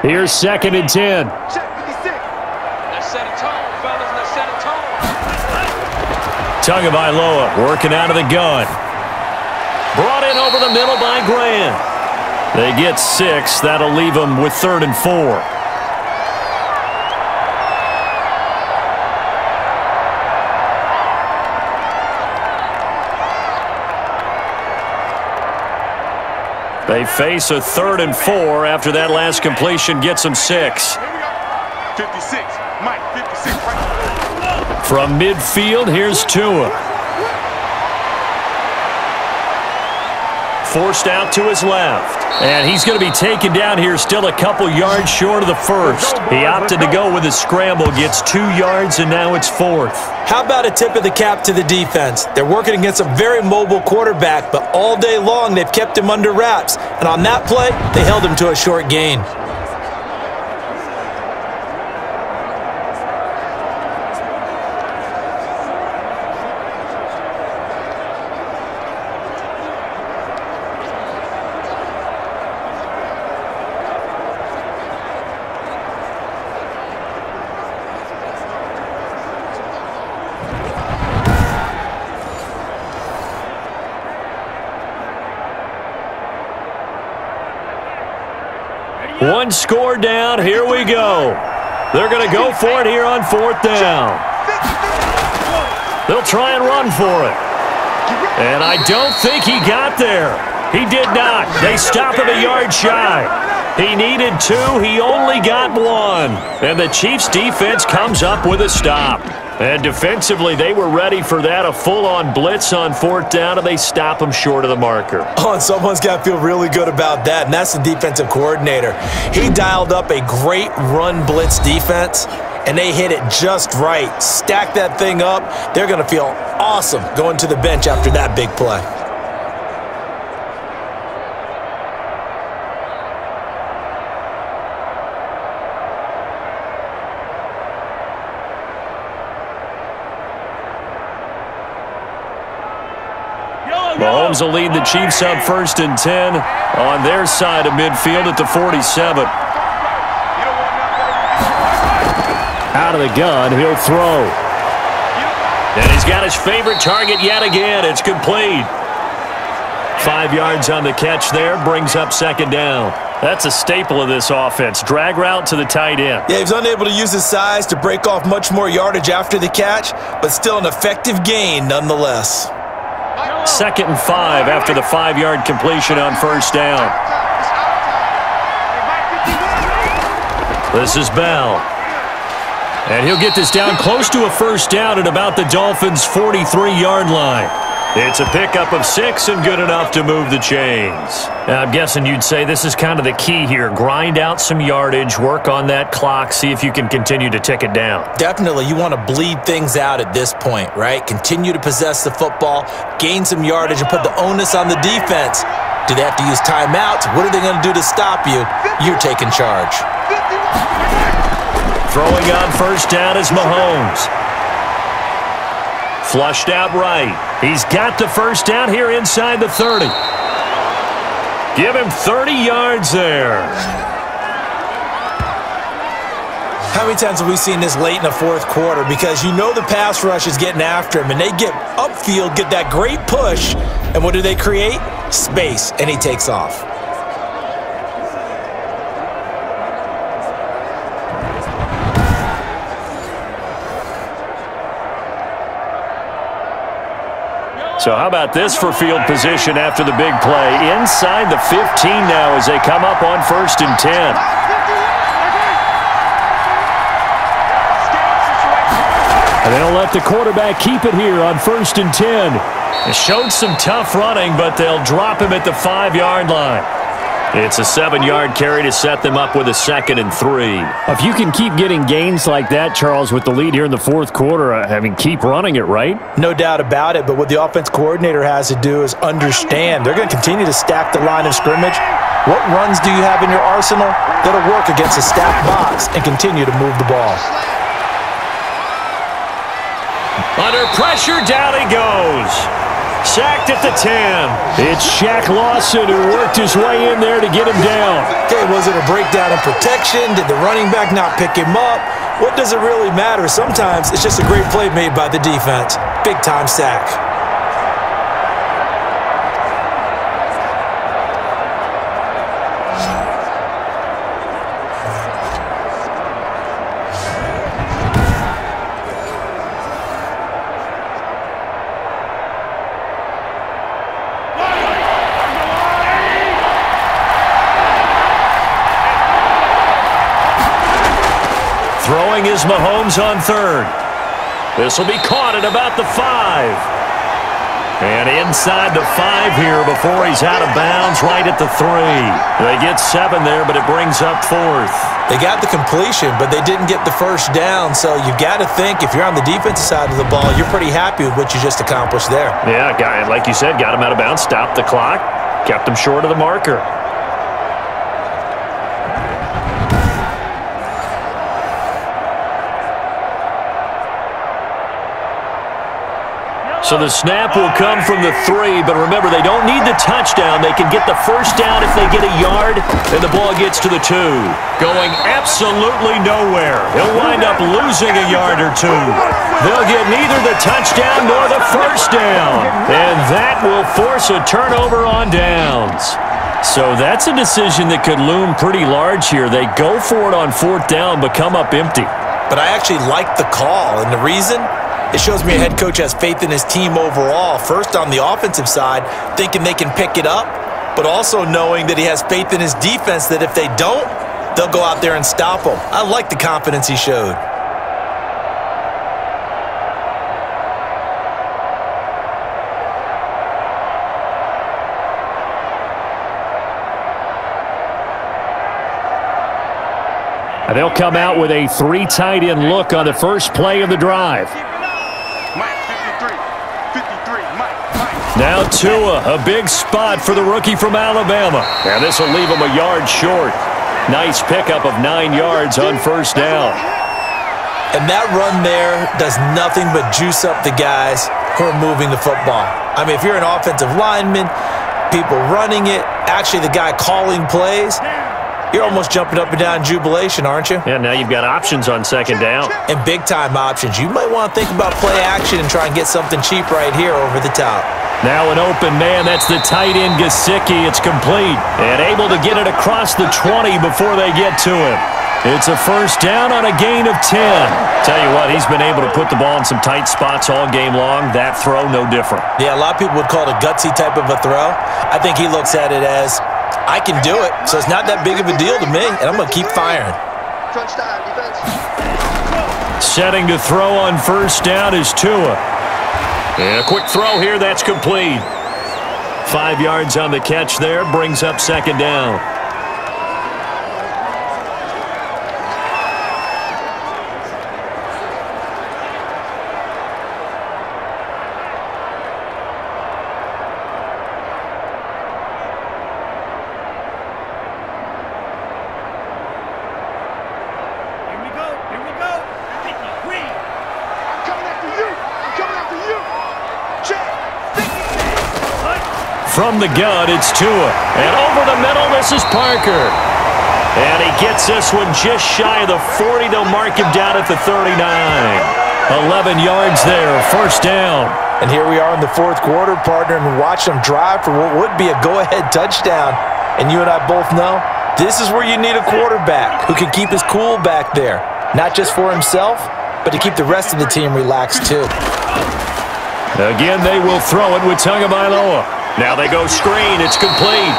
Here's second and 10. Tagovailoa working out of the gun. Brought in over the middle by Graham. They get six. That'll leave them with third and four. They face a third and four after that last completion gets them six. 56, Mike, 56 right from midfield, here's Tua. Forced out to his left. And he's going to be taken down here still a couple yards short of the first. He opted to go with a scramble, gets two yards, and now it's fourth. How about a tip of the cap to the defense? They're working against a very mobile quarterback, but all day long they've kept him under wraps. And on that play, they held him to a short gain. One score down. Here we go. They're going to go for it here on fourth down. They'll try and run for it. And I don't think he got there. He did not. They stop him a yard shy. He needed two. He only got one. And the Chiefs' defense comes up with a stop. And defensively, they were ready for that, a full-on blitz on fourth down, and they stop them short of the marker. Oh, and someone's got to feel really good about that, and that's the defensive coordinator. He dialed up a great run blitz defense, and they hit it just right. Stack that thing up. They're going to feel awesome going to the bench after that big play. Mahomes will lead the Chiefs up first and 10 on their side of midfield at the 47. Out of the gun, he'll throw. And he's got his favorite target yet again. It's complete. Five yards on the catch there brings up second down. That's a staple of this offense. Drag route to the tight end. Yeah, he was unable to use his size to break off much more yardage after the catch, but still an effective gain nonetheless. Second and five after the five-yard completion on first down. This is Bell. And he'll get this down close to a first down at about the Dolphins' 43-yard line. It's a pickup of six and good enough to move the chains. Now, I'm guessing you'd say this is kind of the key here. Grind out some yardage, work on that clock, see if you can continue to tick it down. Definitely, you want to bleed things out at this point, right? Continue to possess the football, gain some yardage, and put the onus on the defense. Do they have to use timeouts? What are they going to do to stop you? You're taking charge. Throwing on first down is Mahomes. Flushed out right. He's got the first down here inside the 30. Give him 30 yards there. How many times have we seen this late in the fourth quarter? Because you know the pass rush is getting after him, and they get upfield, get that great push, and what do they create? Space, and he takes off. So how about this for field position after the big play? Inside the 15 now as they come up on first and 10. And they'll let the quarterback keep it here on first and 10. It showed some tough running, but they'll drop him at the five-yard line. It's a seven-yard carry to set them up with a second and three. If you can keep getting gains like that, Charles, with the lead here in the fourth quarter, I mean, keep running it, right? No doubt about it, but what the offense coordinator has to do is understand. They're going to continue to stack the line of scrimmage. What runs do you have in your arsenal that'll work against a stacked box and continue to move the ball? Under pressure, down he goes. Sacked at the 10. It's Shaq Lawson who worked his way in there to get him down. Okay, was it a breakdown in protection? Did the running back not pick him up? What does it really matter? Sometimes it's just a great play made by the defense. Big time sack. Is Mahomes on third. This will be caught at about the five. And inside the five here before he's out of bounds right at the three. They get seven there, but it brings up fourth. They got the completion, but they didn't get the first down. So you've got to think if you're on the defensive side of the ball, you're pretty happy with what you just accomplished there. Yeah, guy, like you said, got him out of bounds, stopped the clock, kept him short of the marker. So the snap will come from the three, but remember, they don't need the touchdown. They can get the first down if they get a yard, and the ball gets to the two. Going absolutely nowhere. He'll wind up losing a yard or two. They'll get neither the touchdown nor the first down. And that will force a turnover on downs. So that's a decision that could loom pretty large here. They go for it on fourth down, but come up empty. But I actually like the call, and the reason? It shows me a head coach has faith in his team overall. First, on the offensive side, thinking they can pick it up, but also knowing that he has faith in his defense that if they don't, they'll go out there and stop them. I like the confidence he showed. And they'll come out with a three tight end look on the first play of the drive. Now Tua, a big spot for the rookie from Alabama. And this will leave him a yard short. Nice pickup of nine yards on first down. And that run there does nothing but juice up the guys who are moving the football. I mean, if you're an offensive lineman, people running it, actually the guy calling plays, you're almost jumping up and down in jubilation, aren't you? Yeah, now you've got options on second down. And big-time options. You might want to think about play action and try and get something cheap right here over the top. Now an open man. That's the tight end, Gesicki. It's complete. And able to get it across the 20 before they get to him. It's a first down on a gain of 10. Tell you what, he's been able to put the ball in some tight spots all game long. That throw, no different. Yeah, a lot of people would call it a gutsy type of a throw. I think he looks at it as I can do it, so it's not that big of a deal to me, and I'm going to keep firing. Setting to throw on first down is Tua. And a quick throw here, that's complete. Five yards on the catch there, brings up second down. From the gun, it's Tua. And over the middle, this is Parker. And he gets this one just shy of the 40. They'll mark him down at the 39. 11 yards there, first down. And here we are in the fourth quarter, partner, and watch them drive for what would be a go-ahead touchdown. And you and I both know this is where you need a quarterback who can keep his cool back there. Not just for himself, but to keep the rest of the team relaxed too. Again, they will throw it with Tagovailoa. Now they go screen. It's complete.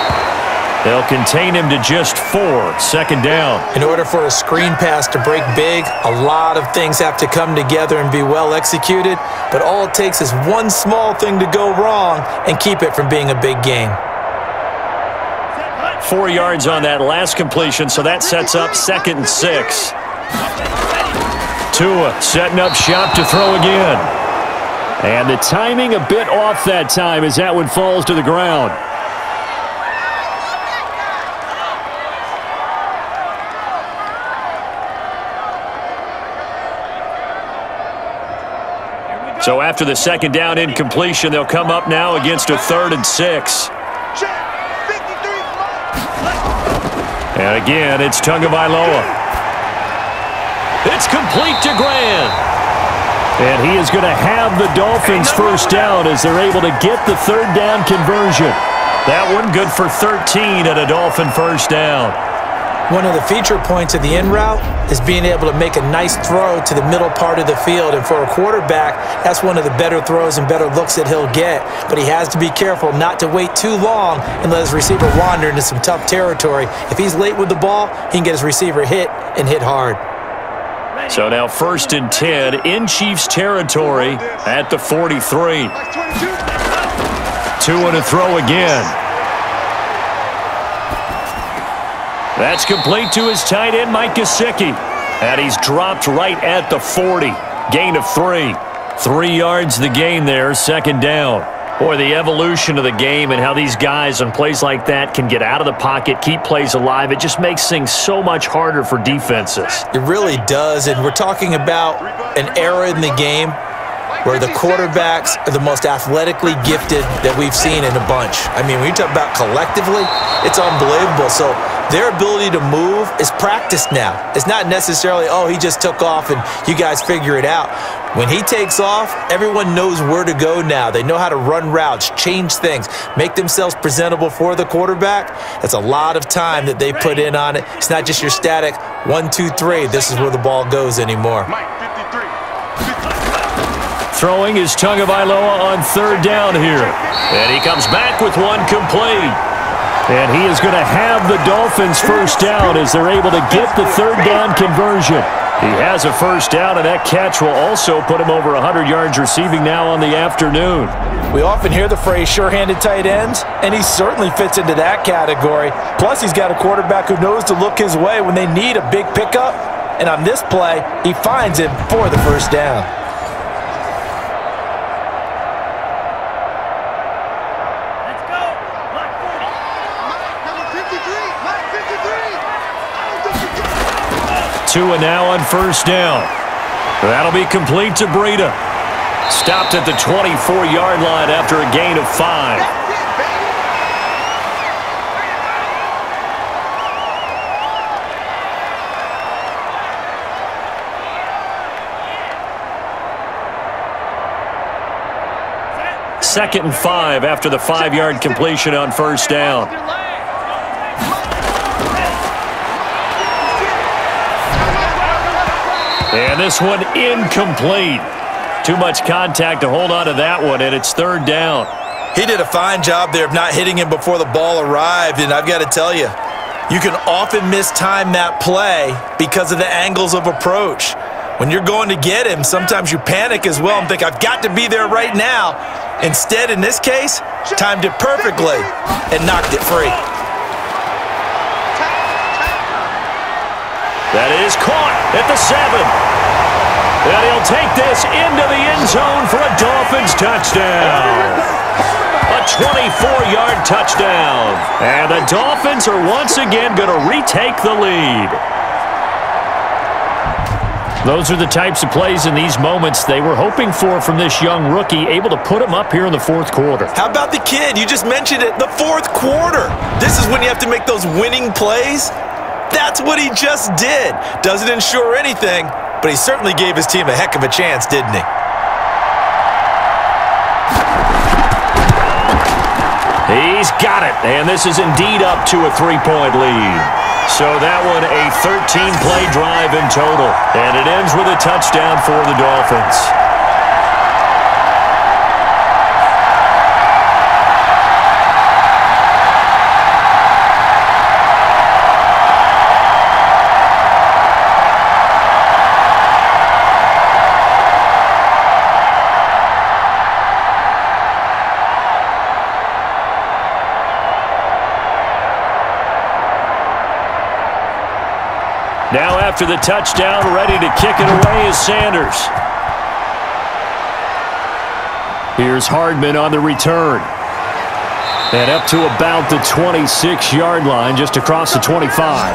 They'll contain him to just four. Second down. In order for a screen pass to break big, a lot of things have to come together and be well executed. But all it takes is one small thing to go wrong and keep it from being a big game. Four yards on that last completion, so that sets up second and six. Tua setting up shop to throw again. And the timing a bit off that time as that one falls to the ground. So after the second down incompletion, they'll come up now against a third and six. And again, it's Tagovailoa. It's complete to Grant. And he is going to have the Dolphins first down as they're able to get the third down conversion. That one good for 13 at a Dolphin first down. One of the feature points of the in route is being able to make a nice throw to the middle part of the field. And for a quarterback, that's one of the better throws and better looks that he'll get. But he has to be careful not to wait too long and let his receiver wander into some tough territory. If he's late with the ball, he can get his receiver hit and hit hard. So now first and 10 in Chiefs territory at the 43. Tua and a throw again. That's complete to his tight end, Mike Gesicki. And he's dropped right at the 40. Gain of three. Three yards the gain there, second down. Boy, the evolution of the game and how these guys on plays like that can get out of the pocket, keep plays alive, it just makes things so much harder for defenses. It really does, and we're talking about an era in the game where the quarterbacks are the most athletically gifted that we've seen in a bunch. I mean, when you talk about collectively, it's unbelievable. So their ability to move is practiced now. It's not necessarily, oh, he just took off and you guys figure it out. When he takes off, everyone knows where to go now. They know how to run routes, change things, make themselves presentable for the quarterback. That's a lot of time that they put in on it. It's not just your static one, two, three. This is where the ball goes anymore. Throwing is Tagovailoa on third down here. And he comes back with one complete. And he is going to have the Dolphins first down as they're able to get the third down conversion. He has a first down, and that catch will also put him over 100 yards receiving now on the afternoon. We often hear the phrase sure-handed tight ends, and he certainly fits into that category. Plus, he's got a quarterback who knows to look his way when they need a big pickup. And on this play, he finds him for the first down. Tua and now on first down. That'll be complete to Breida. Stopped at the 24-yard line after a gain of five. Second and five after the five-yard completion on first down. And this one incomplete. Too much contact to hold on to that one, and it's third down. He did a fine job there of not hitting him before the ball arrived, and I've got to tell you, you can often mistime that play because of the angles of approach. When you're going to get him, sometimes you panic as well and think, I've got to be there right now. Instead, in this case, timed it perfectly and knocked it free. That is caught at the seven. And he'll take this into the end zone for a Dolphins touchdown. A 24-yard touchdown. And the Dolphins are once again going to retake the lead. Those are the types of plays in these moments they were hoping for from this young rookie, able to put him up here in the fourth quarter. How about the kid? You just mentioned it, the fourth quarter. This is when you have to make those winning plays. That's what he just did. Doesn't ensure anything, but he certainly gave his team a heck of a chance, didn't he? He's got it, and this is indeed up to a three-point lead. So that one a 13-play drive in total, and it ends with a touchdown for the Dolphins. After the touchdown, ready to kick it away is Sanders. Here's Hardman on the return. And up to about the 26-yard line, just across the 25.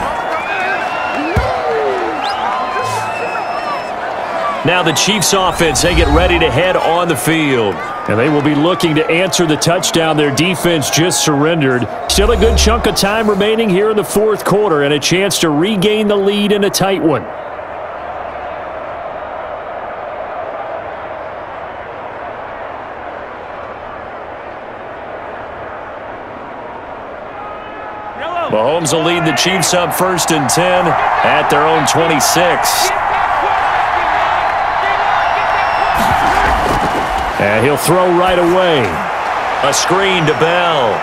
Now the Chiefs offense, they get ready to head on the field. And they will be looking to answer the touchdown their defense just surrendered. Still a good chunk of time remaining here in the fourth quarter and a chance to regain the lead in a tight one. Mahomes will lead the Chiefs up first and 10 at their own 26. And he'll throw right away. A screen to Bell.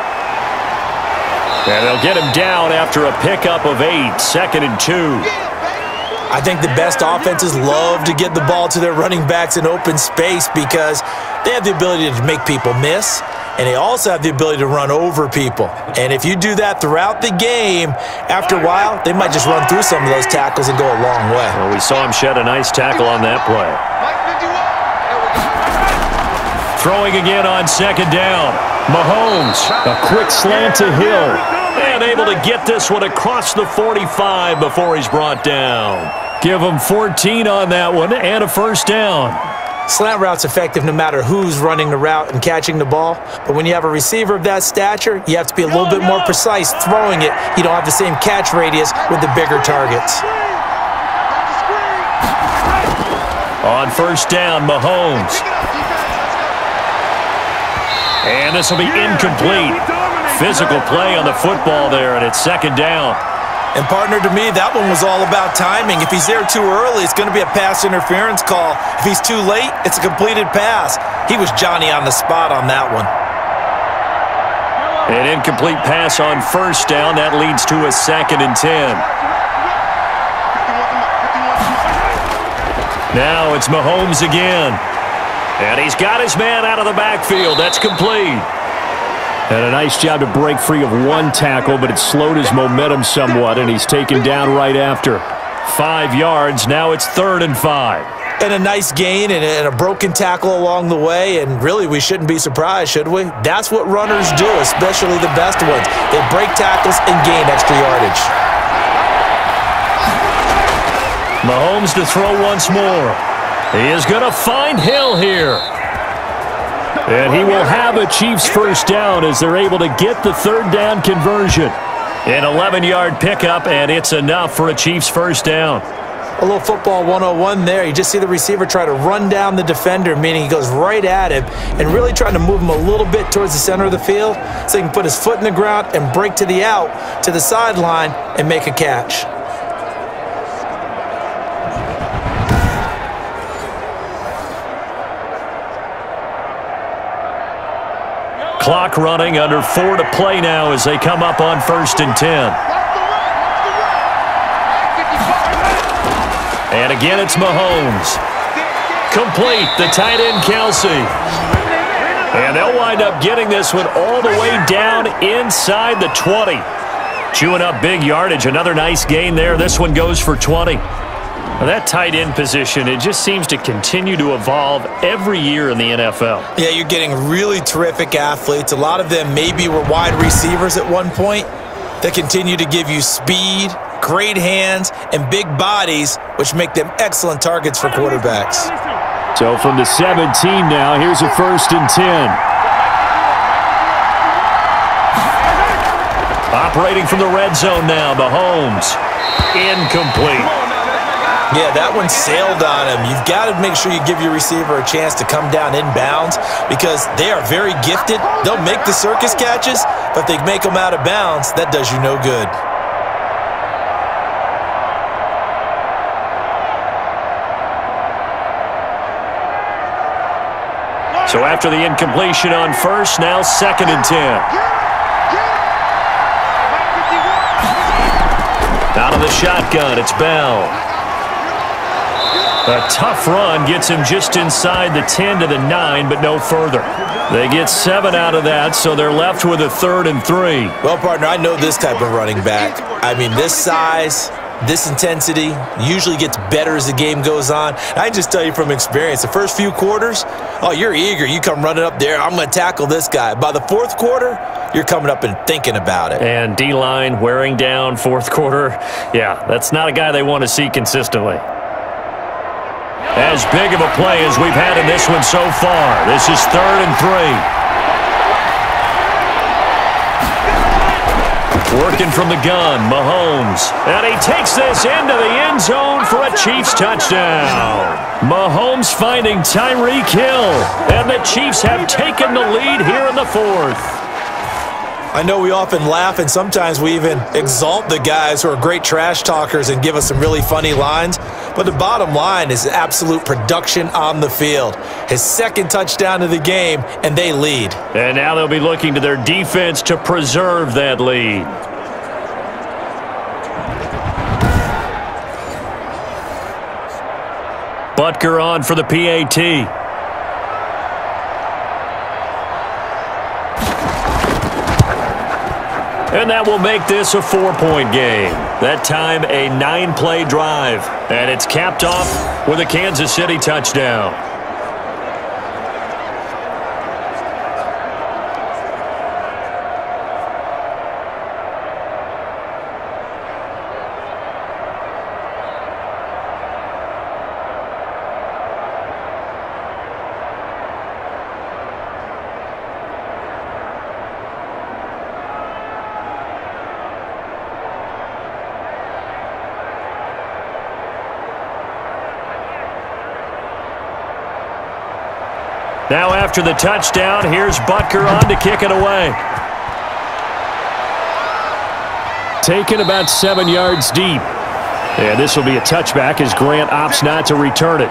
And they'll get him down after a pickup of eight, second and two. I think the best offenses love to get the ball to their running backs in open space because they have the ability to make people miss, and they also have the ability to run over people. And if you do that throughout the game, after a while, they might just run through some of those tackles and go a long way. Well, we saw him shed a nice tackle on that play. Throwing again on second down. Mahomes, a quick slant to Hill. And able to get this one across the 45 before he's brought down. Give him 14 on that one and a first down. Slant route's effective no matter who's running the route and catching the ball. But when you have a receiver of that stature, you have to be a little bit more precise throwing it. You don't have the same catch radius with the bigger targets. On first down, Mahomes. And this will be incomplete. Physical play on the football there, and it's second down. And partner, to me, that one was all about timing. If he's there too early, it's going to be a pass interference call. If he's too late, it's a completed pass. He was Johnny on the spot on that one. An incomplete pass on first down. That leads to a second and ten. Now it's Mahomes again. And he's got his man out of the backfield. That's complete. And a nice job to break free of one tackle, but it slowed his momentum somewhat, and he's taken down right after. Five yards. Now it's third and five. And a nice gain and a, broken tackle along the way, and really we shouldn't be surprised, should we? That's what runners do, especially the best ones. They break tackles and gain extra yardage. Mahomes to throw once more. He is going to find Hill here. And he will have a Chiefs first down as they're able to get the third down conversion. An 11-yard pickup, and it's enough for a Chiefs first down. A little football 101 there. You just see the receiver try to run down the defender, meaning he goes right at him and really trying to move him a little bit towards the center of the field so he can put his foot in the ground and break to the out, to the sideline, and make a catch. Clock running under four to play now as they come up on first and ten. And again, it's Mahomes. Complete, the tight end, Kelce. And they'll wind up getting this one all the way down inside the 20. Chewing up big yardage. Another nice gain there. This one goes for 20. That tight end position, it just seems to continue to evolve every year in the NFL. Yeah, you're getting really terrific athletes. A lot of them maybe were wide receivers at one point that continue to give you speed, great hands, and big bodies, which make them excellent targets for quarterbacks. So from the 17 now, here's a first and 10. Operating from the red zone now, Mahomes. Incomplete. Yeah, that one sailed on him. You've got to make sure you give your receiver a chance to come down inbounds because they are very gifted. They'll make the circus catches, but if they make them out of bounds, that does you no good. So after the incompletion on first, now second and 10. Out of the shotgun, it's Bell. A tough run gets him just inside the 10 to the 9, but no further. They get seven out of that, so they're left with a third and three. Well, partner, I know this type of running back. I mean, this size, this intensity usually gets better as the game goes on. I just tell you from experience, the first few quarters, oh, you're eager. You come running up there, I'm going to tackle this guy. By the fourth quarter, you're coming up and thinking about it. And D-line wearing down fourth quarter. [LAUGHS] Yeah, that's not a guy they want to see consistently. As big of a play as we've had in this one so far. This is third and three. Working from the gun, Mahomes. And he takes this into the end zone for a Chiefs touchdown. Mahomes finding Tyreek Hill. And the Chiefs have taken the lead here in the fourth. I know we often laugh and sometimes we even exalt the guys who are great trash talkers and give us some really funny lines. But the bottom line is absolute production on the field. His second touchdown of the game, and they lead. And now they'll be looking to their defense to preserve that lead. Butker on for the PAT. And that will make this a four-point game. That time a nine-play drive. And it's capped off with a Kansas City touchdown. Now after the touchdown, here's Butker on to kick it away. Taken about seven yards deep. And this will be a touchback as Grant opts not to return it.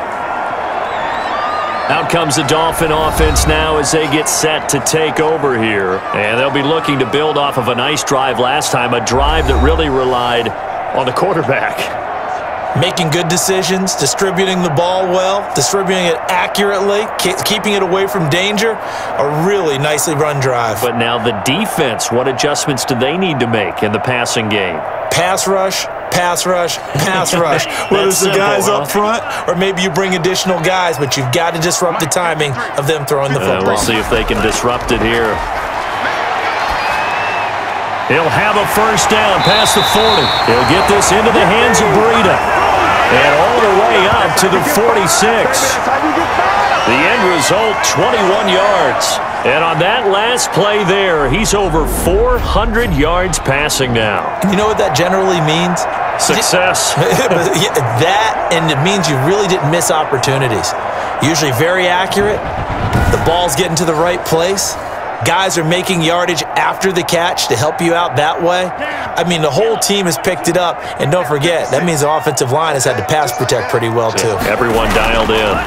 Out comes the Dolphin offense now as they get set to take over here. And they'll be looking to build off of a nice drive last time, a drive that really relied on the quarterback making good decisions, distributing the ball well, distributing it accurately, keeping it away from danger. A really nicely run drive. But now the defense, what adjustments do they need to make in the passing game? Pass rush, pass rush, pass [LAUGHS] rush. Whether it's the guys huh? up front or maybe you bring additional guys, but you've got to disrupt the timing of them throwing the football. Uh, we'll see if they can disrupt it here. He'll have a first down past the 40. He'll get this into the hands of Breida. And all the way up to the 46. The end result, 21 yards. And on that last play there, he's over 400 yards passing now. You know what that generally means? Success. [LAUGHS] that, and it means you really didn't miss opportunities. Usually very accurate. The ball's getting to the right place. Guys are making yardage after the catch to help you out that way. I mean, the whole team has picked it up. And don't forget, that means the offensive line has had to pass protect pretty well, too. Everyone dialed in.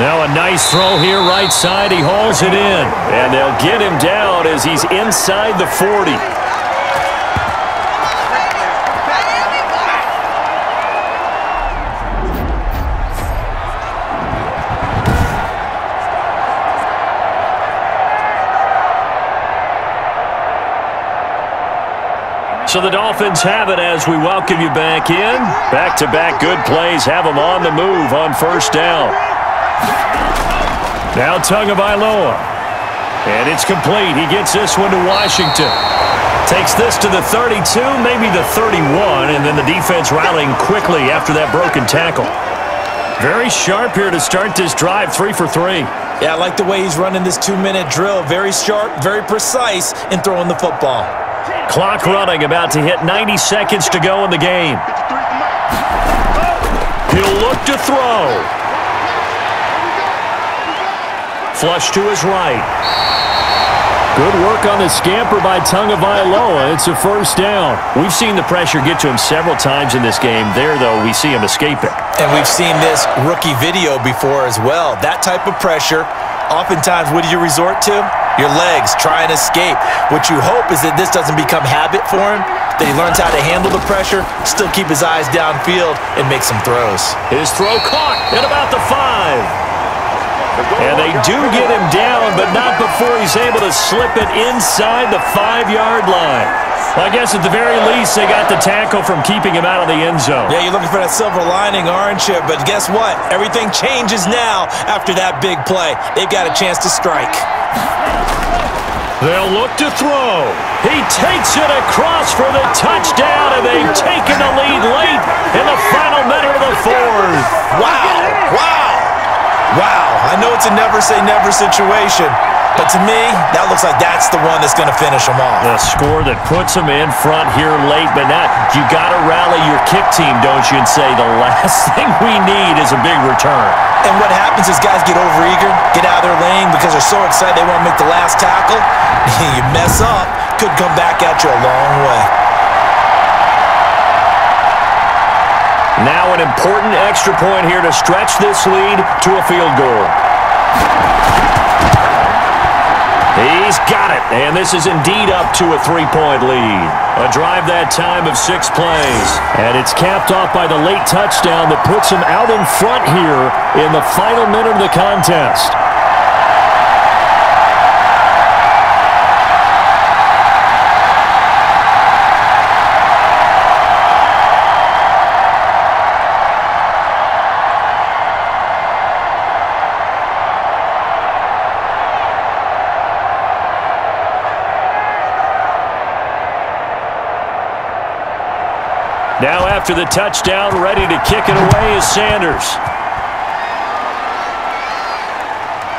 Now a nice throw here right side. He hauls it in. And they'll get him down as he's inside the 40. So the Dolphins have it as we welcome you back in. Back-to-back -back good plays have them on the move on first down. Now Tagovailoa. And it's complete. He gets this one to Washington. Takes this to the 32, maybe the 31, and then the defense rallying quickly after that broken tackle. Very sharp here to start this drive, three for three. Yeah, I like the way he's running this two-minute drill. Very sharp, very precise in throwing the football. Clock running, about to hit 90 seconds to go in the game. He'll look to throw. Flush to his right. Good work on the scamper by Tagovailoa. It's a first down. We've seen the pressure get to him several times in this game. There, though, we see him escape it. And we've seen this rookie video before as well. That type of pressure, oftentimes, what do you resort to? Your legs, try and escape. What you hope is that this doesn't become habit for him, that he learns how to handle the pressure, still keep his eyes downfield, and make some throws. His throw caught at about the five. And they do get him down, but not before he's able to slip it inside the five-yard line. Well, I guess at the very least, they got the tackle from keeping him out of the end zone. Yeah, you're looking for that silver lining, aren't you? But guess what? Everything changes now after that big play. They've got a chance to strike. They'll look to throw. He takes it across for the touchdown, and they've taken the lead late in the final minute of the fourth. Wow, wow, wow. I know it's a never-say-never situation, but to me, that looks like that's the one that's going to finish them off. The score that puts them in front here late, but not. You got to rally your kick team, don't you, and say the last [LAUGHS] thing we need is a big return. And what happens is guys get overeager, get out of their lane because they're so excited they want to make the last tackle. [LAUGHS] you mess up, could come back at you a long way. Now an important extra point here to stretch this lead to a field goal. He's got it. And this is indeed up to a three-point lead. A drive that time of six plays. And it's capped off by the late touchdown that puts him out in front here in the final minute of the contest. After the touchdown, ready to kick it away is Sanders.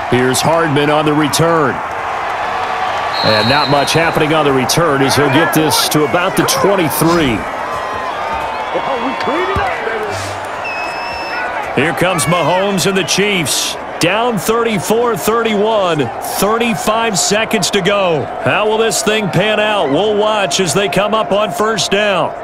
Here's Hardman on the return. And not much happening on the return as he'll get this to about the 23. Here comes Mahomes and the Chiefs. Down 34-31, 35 seconds to go. How will this thing pan out? We'll watch as they come up on first down.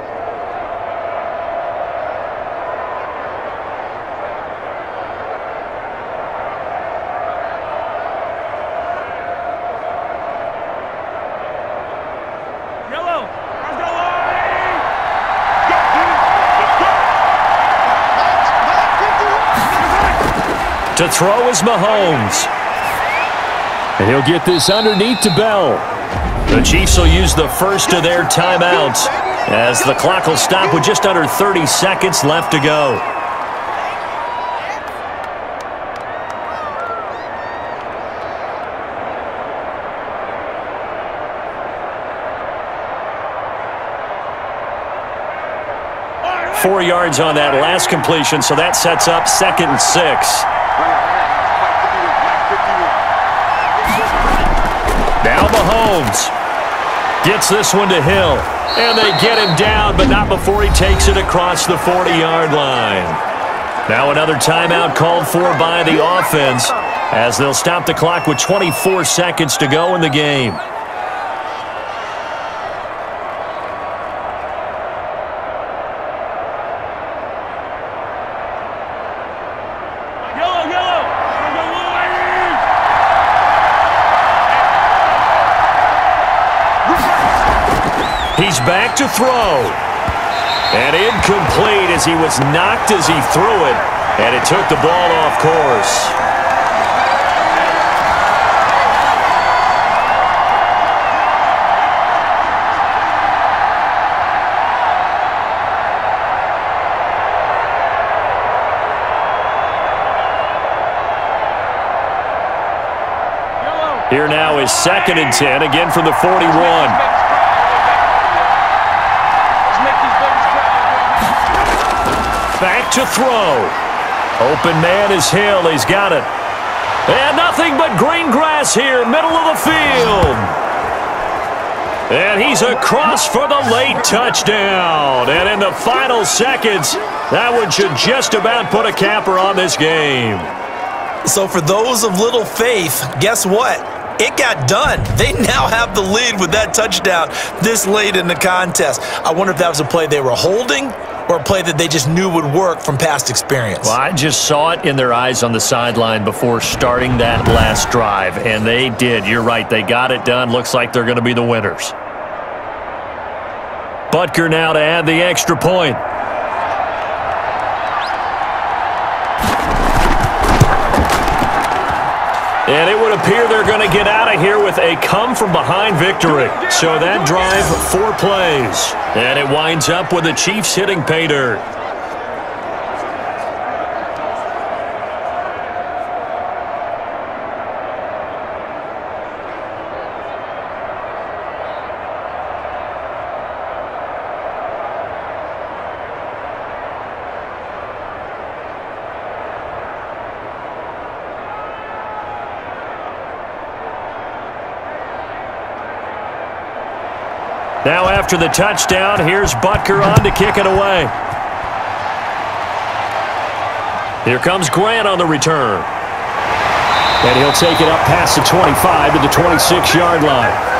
Throw is Mahomes. And he'll get this underneath to Bell. The Chiefs will use the first of their timeouts as the clock will stop with just under 30 seconds left to go. Four yards on that last completion, so that sets up second and six. Gets this one to Hill. And they get him down, but not before he takes it across the 40-yard line. Now another timeout called for by the offense as they'll stop the clock with 24 seconds to go in the game. Back to throw. And incomplete as he was knocked as he threw it. And it took the ball off course. Here now is second and 10, again from the 41. Back to throw. Open man is Hill. He's got it. And nothing but green grass here, middle of the field. And he's across for the late touchdown. And in the final seconds, that one should just about put a capper on this game. So for those of little faith, guess what? It got done. They now have the lead with that touchdown this late in the contest. I wonder if that was a play they were holding or a play that they just knew would work from past experience. Well, I just saw it in their eyes on the sideline before starting that last drive, and they did. You're right. They got it done. Looks like they're going to be the winners. Butker now to add the extra point. And it would appear they're going to get out of here with a come-from-behind victory. So that drive, four plays. And it winds up with the Chiefs hitting pay dirt. Now after the touchdown, here's Butker on to kick it away. Here comes Grant on the return. And he'll take it up past the 25 to the 26-yard line.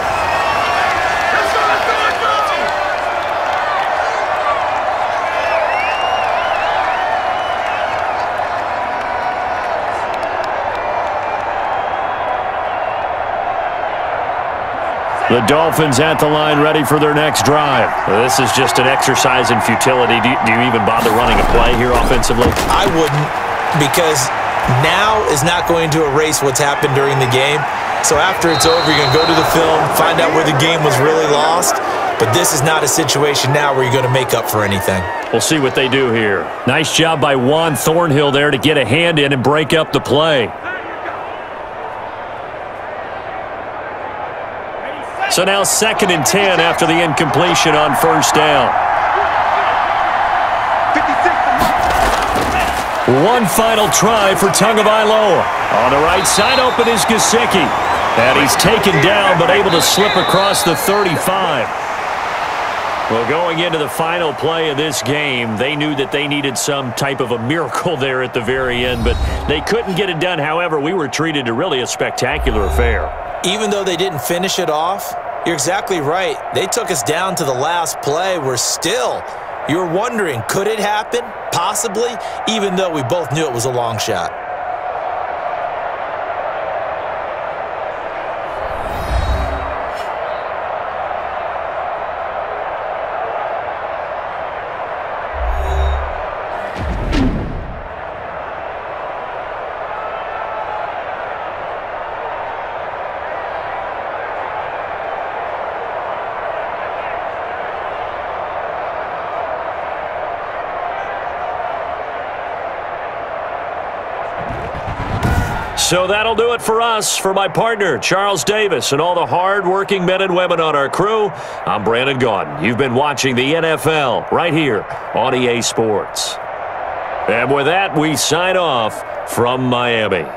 The Dolphins at the line ready for their next drive. This is just an exercise in futility. Do you, do you even bother running a play here offensively? I wouldn't because now is not going to erase what's happened during the game. So after it's over, you're going to go to the film, find out where the game was really lost. But this is not a situation now where you're going to make up for anything. We'll see what they do here. Nice job by Juan Thornhill there to get a hand in and break up the play. So now second and 10 after the incompletion on first down. One final try for Tagovailoa. On the right side open is Gesicki. And he's taken down but able to slip across the 35. Well, going into the final play of this game, they knew that they needed some type of a miracle [LAUGHS] there at the very end, but they couldn't get it done. However, we were treated to really a spectacular affair. Even though they didn't finish it off, you're exactly right. They took us down to the last play. We're still, you're wondering, could it happen? Possibly, even though we both knew it was a long shot. So that'll do it for us. For my partner, Charles Davis, and all the hard-working men and women on our crew, I'm Brandon Gaudin. You've been watching the NFL right here on EA Sports. And with that, we sign off from Miami.